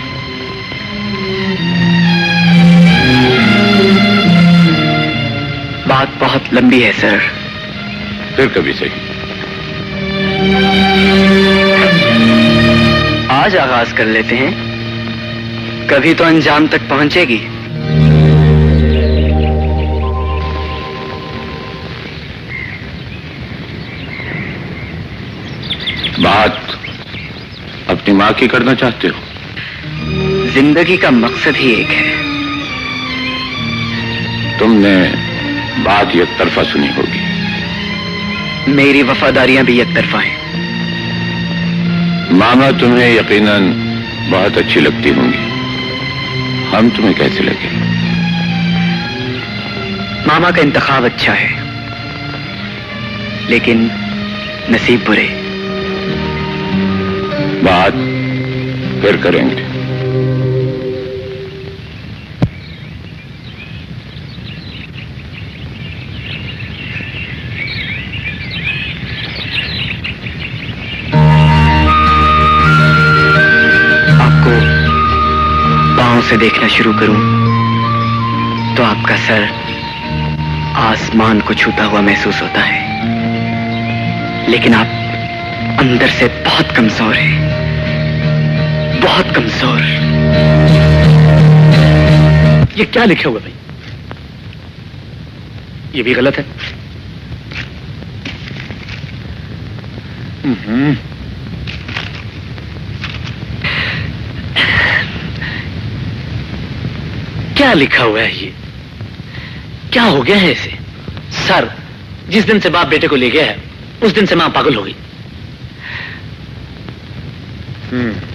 बात बहुत लंबी है सर। फिर कभी सही। आज आगाज़ कर लेते हैं। कभी तो अंजाम तक पहुंचेगी। बात अपनी माँ की करना चाहते हो? ज़िंदगी का मकसद ही एक है। तुमने बात एक तरफा सुनी होगी। मेरी वफादारियाँ भी एक तरफा हैं। मामा तुम्हें यकीनन बहुत अच्छी लगती होंगी। हम तुम्हें कैसे लगे? मामा का इंतखाब अच्छा है लेकिन नसीब बुरे। बात फिर करेंगे। से देखना शुरू करूँ तो आपका सर आसमान को छूता हुआ महसूस होता है। लेकिन आप अंदर से बहुत कमज़ोर हैं। बहुत कमज़ोर। ये क्या लिखे हुए भाई? ये भी गलत है? हम्म। क्या लिखा हुआ है ये? क्या हो गया है इसे? सर, जिस दिन से बाप बेटे को ले गया है, उस दिन से माँ पागल हो गई। मामा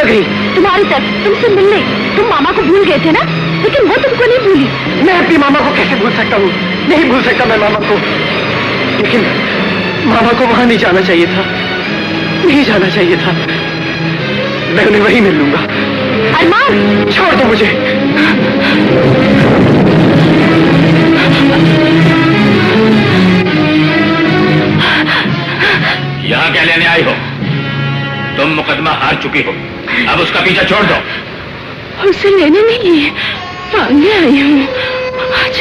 कहाँ गई तुम्हारी तरफ़ तुमसे मिलने तुम मामा को भूल गए थे ना? लेकिन वो तुमको नहीं भूली। मैं अपनी मामा को कैसे भूल सकता हूँ? नहीं भूल सकता मैं मामा को। लेकिन मामा को वहाँ नहीं जाना चाहिए था। नहीं जाना चाहिए था। मैं उन्हें वहीं मिल लूँगा। अरमान! छोड़ दो मुझे। यहाँ क्या लेने आई हो? तुम मुकदमा हार चुकी हो। अब उसका पीछा छोड़ दो। उसे लेने नहीं मांगने आई हूँ। आज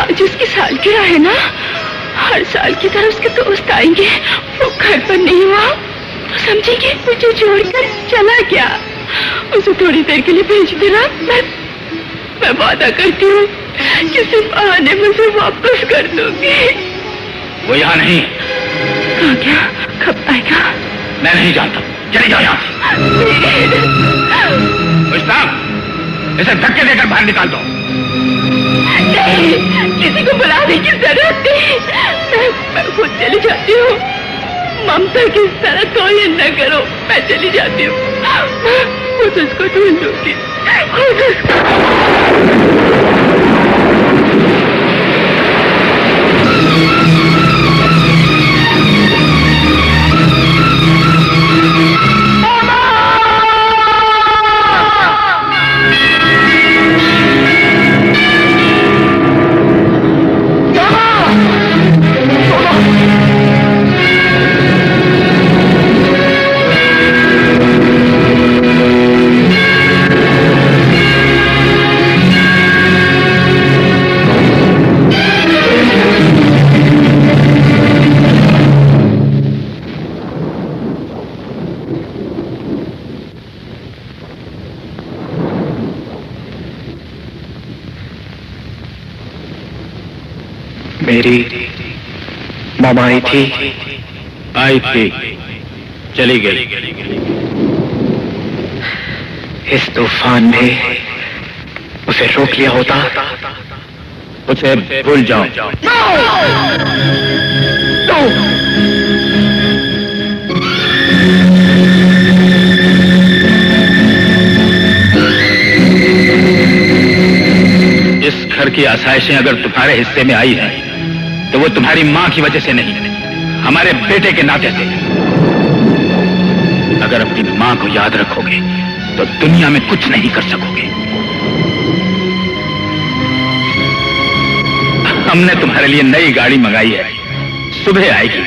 आज उसकी सालगिरह है ना? हर साल की तरह उसके दोस्त आएँगे। वो घर पर नहीं हुआ। तो समझेंगे मुझे छोड़कर चला गया। उसे थोड़ी देर के लिए भेज देना। मैं मैं वादा करती हूँ किसी बहाने मुझे वापस कर दूँगी। वो यहाँ नहीं। कहा क्या कब आएगा? मैं नहीं जानता। चले जाओ यहाँ। से इसे धक्के देकर बाहर निकाल दो। किसी को बुलाने की ज़रूरत नहीं। मैं, खुद चली जाती हूँ। ममता की तरह कोई न करो मैं चली जाती हूँ। खुद उसको ढूंढ लूँगी खुद उसको। मेरी मामा आई थी आई थी चली गई। इस तूफ़ान ने उसे रोक लिया होता उसे भूल जाओ। इस घर की आसाइशें अगर तुम्हारे हिस्से में आई हैं, तो वो तुम्हारी माँ की वजह से नहीं, हमारे बेटे के नाते से। अगर अपनी माँ को याद रखोगे तो दुनिया में कुछ नहीं कर सकोगे। हमने तुम्हारे लिए नई गाड़ी मंगाई है। सुबह आएगी,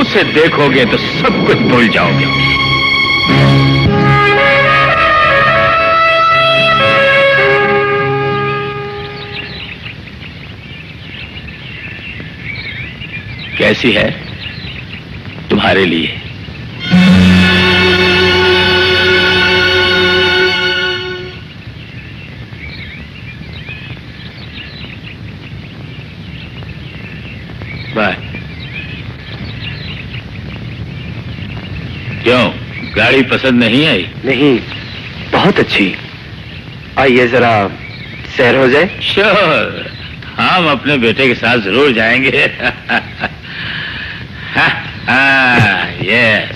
उसे देखोगे तो सब कुछ भूल जाओगे। कैसी है तुम्हारे लिए। बाय। क्यों? गाड़ी पसंद नहीं आई? नहीं बहुत अच्छी। आइए जरा सैर हो जाए। श्योर हम अपने बेटे के साथ ज़रूर जाएँगे। (laughs) यस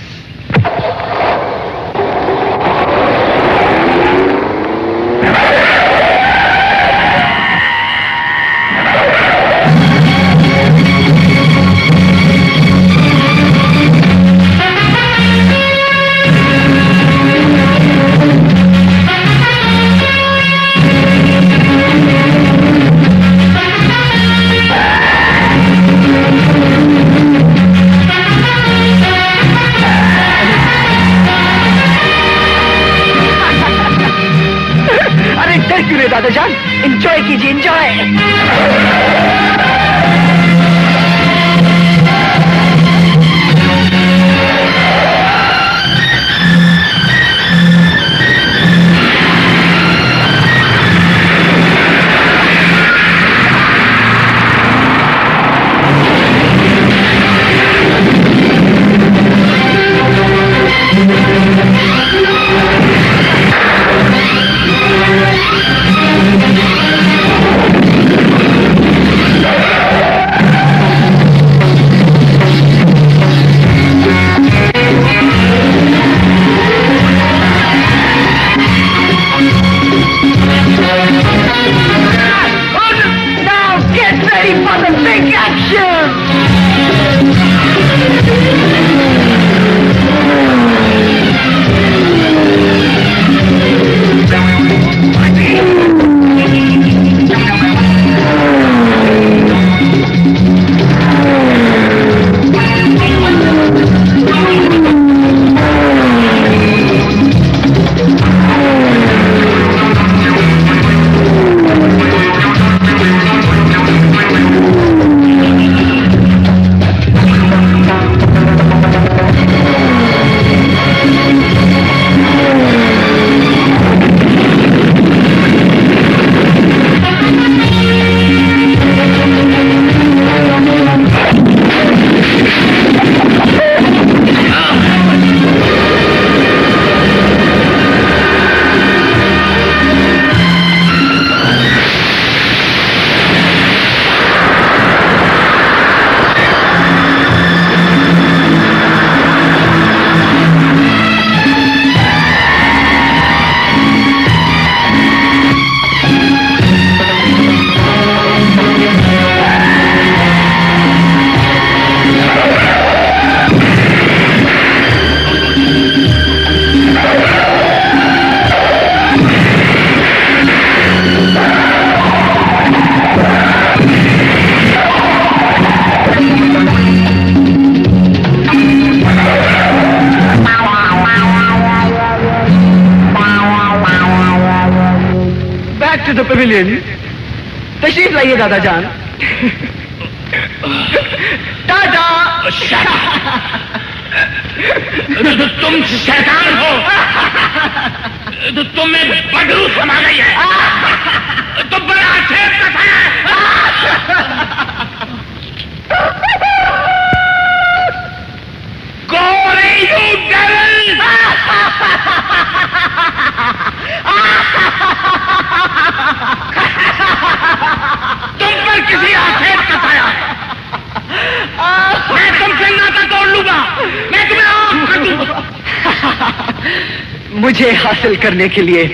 करने के लिए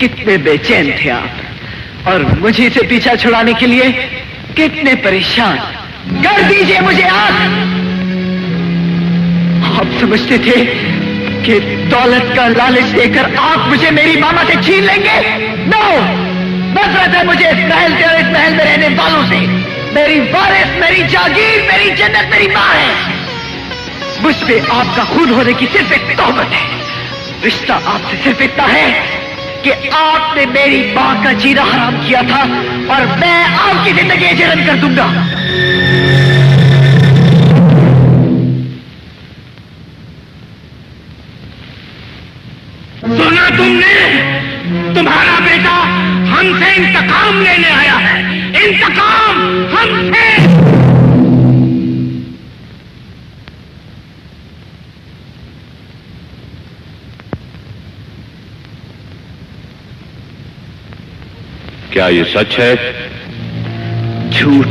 कितने बेचैन थे आप? और मुझे से पीछा छुड़ाने के लिए कितने परेशान? कर दीजिए मुझे आप आप समझते थे कि दौलत का लालच देकर आप मुझे मेरी मामा से छीन लेंगे? नो नफरत है मुझे इस महल के और इस महल में रहने वालों से। मेरी वारिस, मेरी जागीर, मेरी जन्नत, मेरी माँ है। मुझ पे आपका खून होने की सिर्फ़ एक तोहमत है। रिश्ता आपसे सिर्फ़ इतना है कि आपने मेरी माँ का जीना हराम किया था और मैं आपकी ज़िंदगी जरन कर दूँगा। क्या ये सच है? झूठ।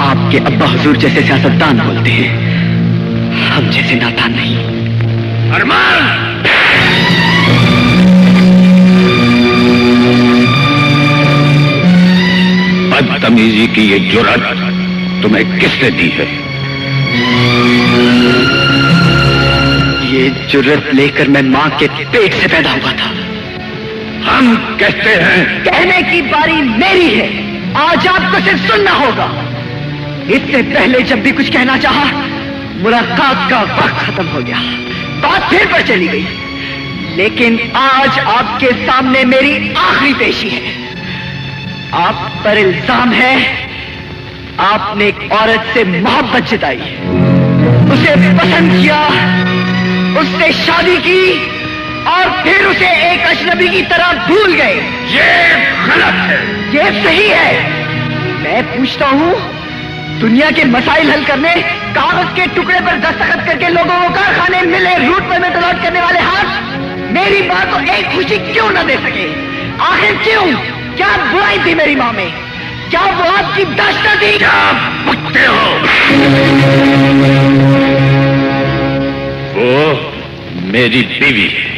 आपके अब्बा हजूर जैसे सियासतदान बोलते हैं। हम जैसे नादान नहीं। अरमान! बदतमीजी की ये जुरत तुम्हें किसने दी है? ये जुर्रत लेकर मैं माँ के पेट से पैदा हुआ था। हम कहते हैं, कहने की बारी मेरी है। आज आपको सिर्फ़ सुनना होगा। इससे पहले जब भी कुछ कहना चाहा, मुलाकात का वक्त खत्म हो गया। बात फिर पर चली गई। लेकिन आज आपके सामने मेरी आखिरी पेशी है। आप पर इल्ज़ाम है, आपने एक औरत से मोहब्बत जताई। उसे पसंद किया उससे शादी की और फिर उसे एक अजनबी की तरह भूल गए। ये गलत है। ये सही है। मैं पूछता हूँ दुनिया के मसाइल हल करने कागज़ के टुकड़े पर दस्तखत करके लोगों को कारखाने मिले रूट पर में तलाट करने वाले हाथ मेरी बात को एक खुशी क्यों न दे सके? आखिर क्यों? क्या बुराई थी मेरी माँ में? क्या वो आपकी दशा थी? क्या पूछते हो? वो मेरी बीवी है।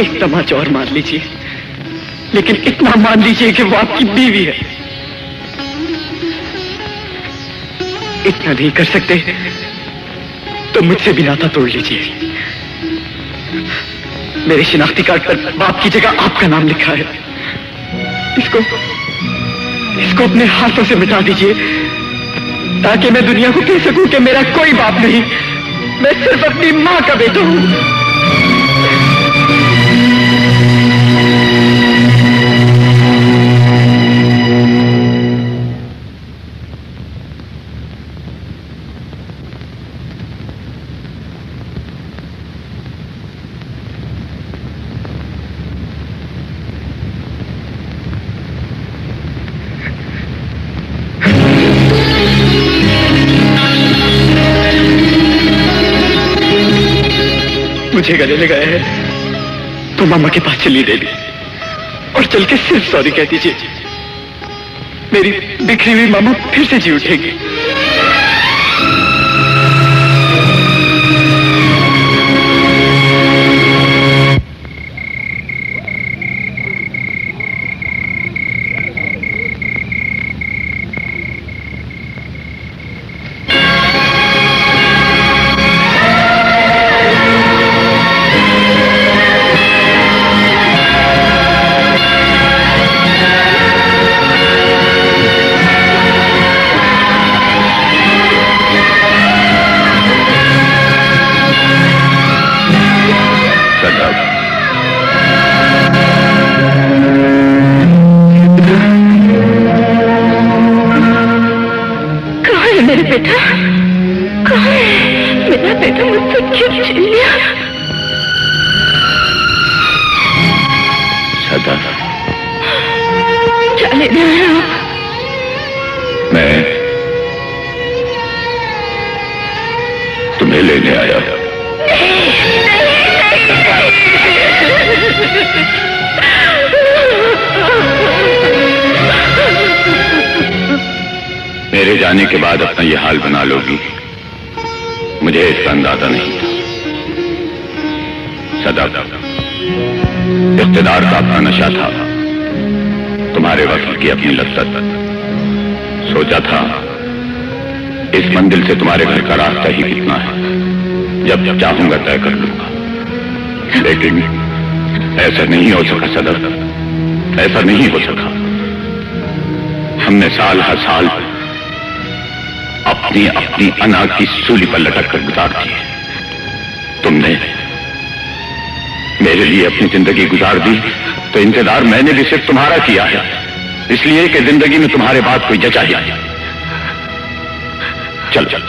एक तमाचा और मान लीजिए। लेकिन इतना मान लीजिए कि वो आपकी बीवी है। इतना नहीं कर सकते। तो मुझसे भी नाता तोड़ लीजिए। मेरे शिनाख्ती कार्ड पर बाप की जगह आपका नाम लिखा है। इसको इसको अपने हाथों से मिटा दीजिए। ताकि मैं दुनिया को कह सकूँ कि मेरा कोई बाप नहीं। मैं सिर्फ़ अपनी माँ का बेटा हूँ। मामा के पास चली डेली और चल के सिर्फ़ सॉरी कह दीजिए। मेरी बिखरी हुई मामा फिर से जी उठेगी। नहीं हो सका सदर। ऐसा नहीं हो सका। हमने साल हर साल अपनी अपनी अना की सूली पर लटक कर गुजार दिए तुमने मेरे लिए अपनी ज़िंदगी गुजार दी तो इंतज़ार मैंने भी सिर्फ़ तुम्हारा किया है। इसलिए कि ज़िंदगी में तुम्हारे बाद कोई जचा ही चल चल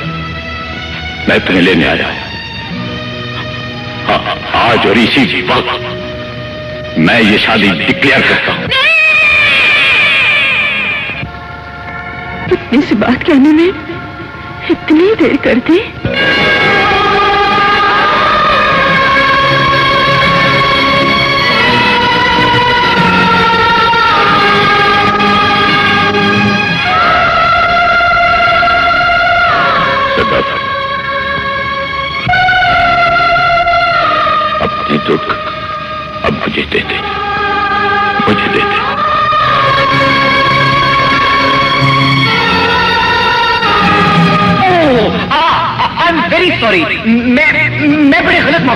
मैं तुम्हें लेने आया हाँ, आज और इसी वक्त मैं ये शादी डिक्लेयर करता हूँ। इतनी सी बात कहने में इतनी देर कर दी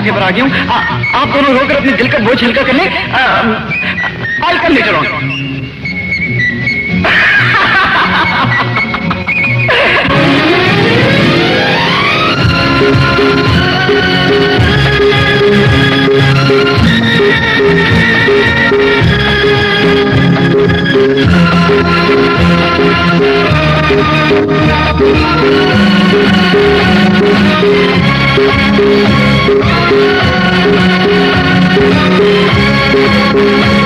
मौके पर आ गया हूँ। आप दोनों रोकर अपने दिल का बोझ हल्का कर लें I come later on Thank you.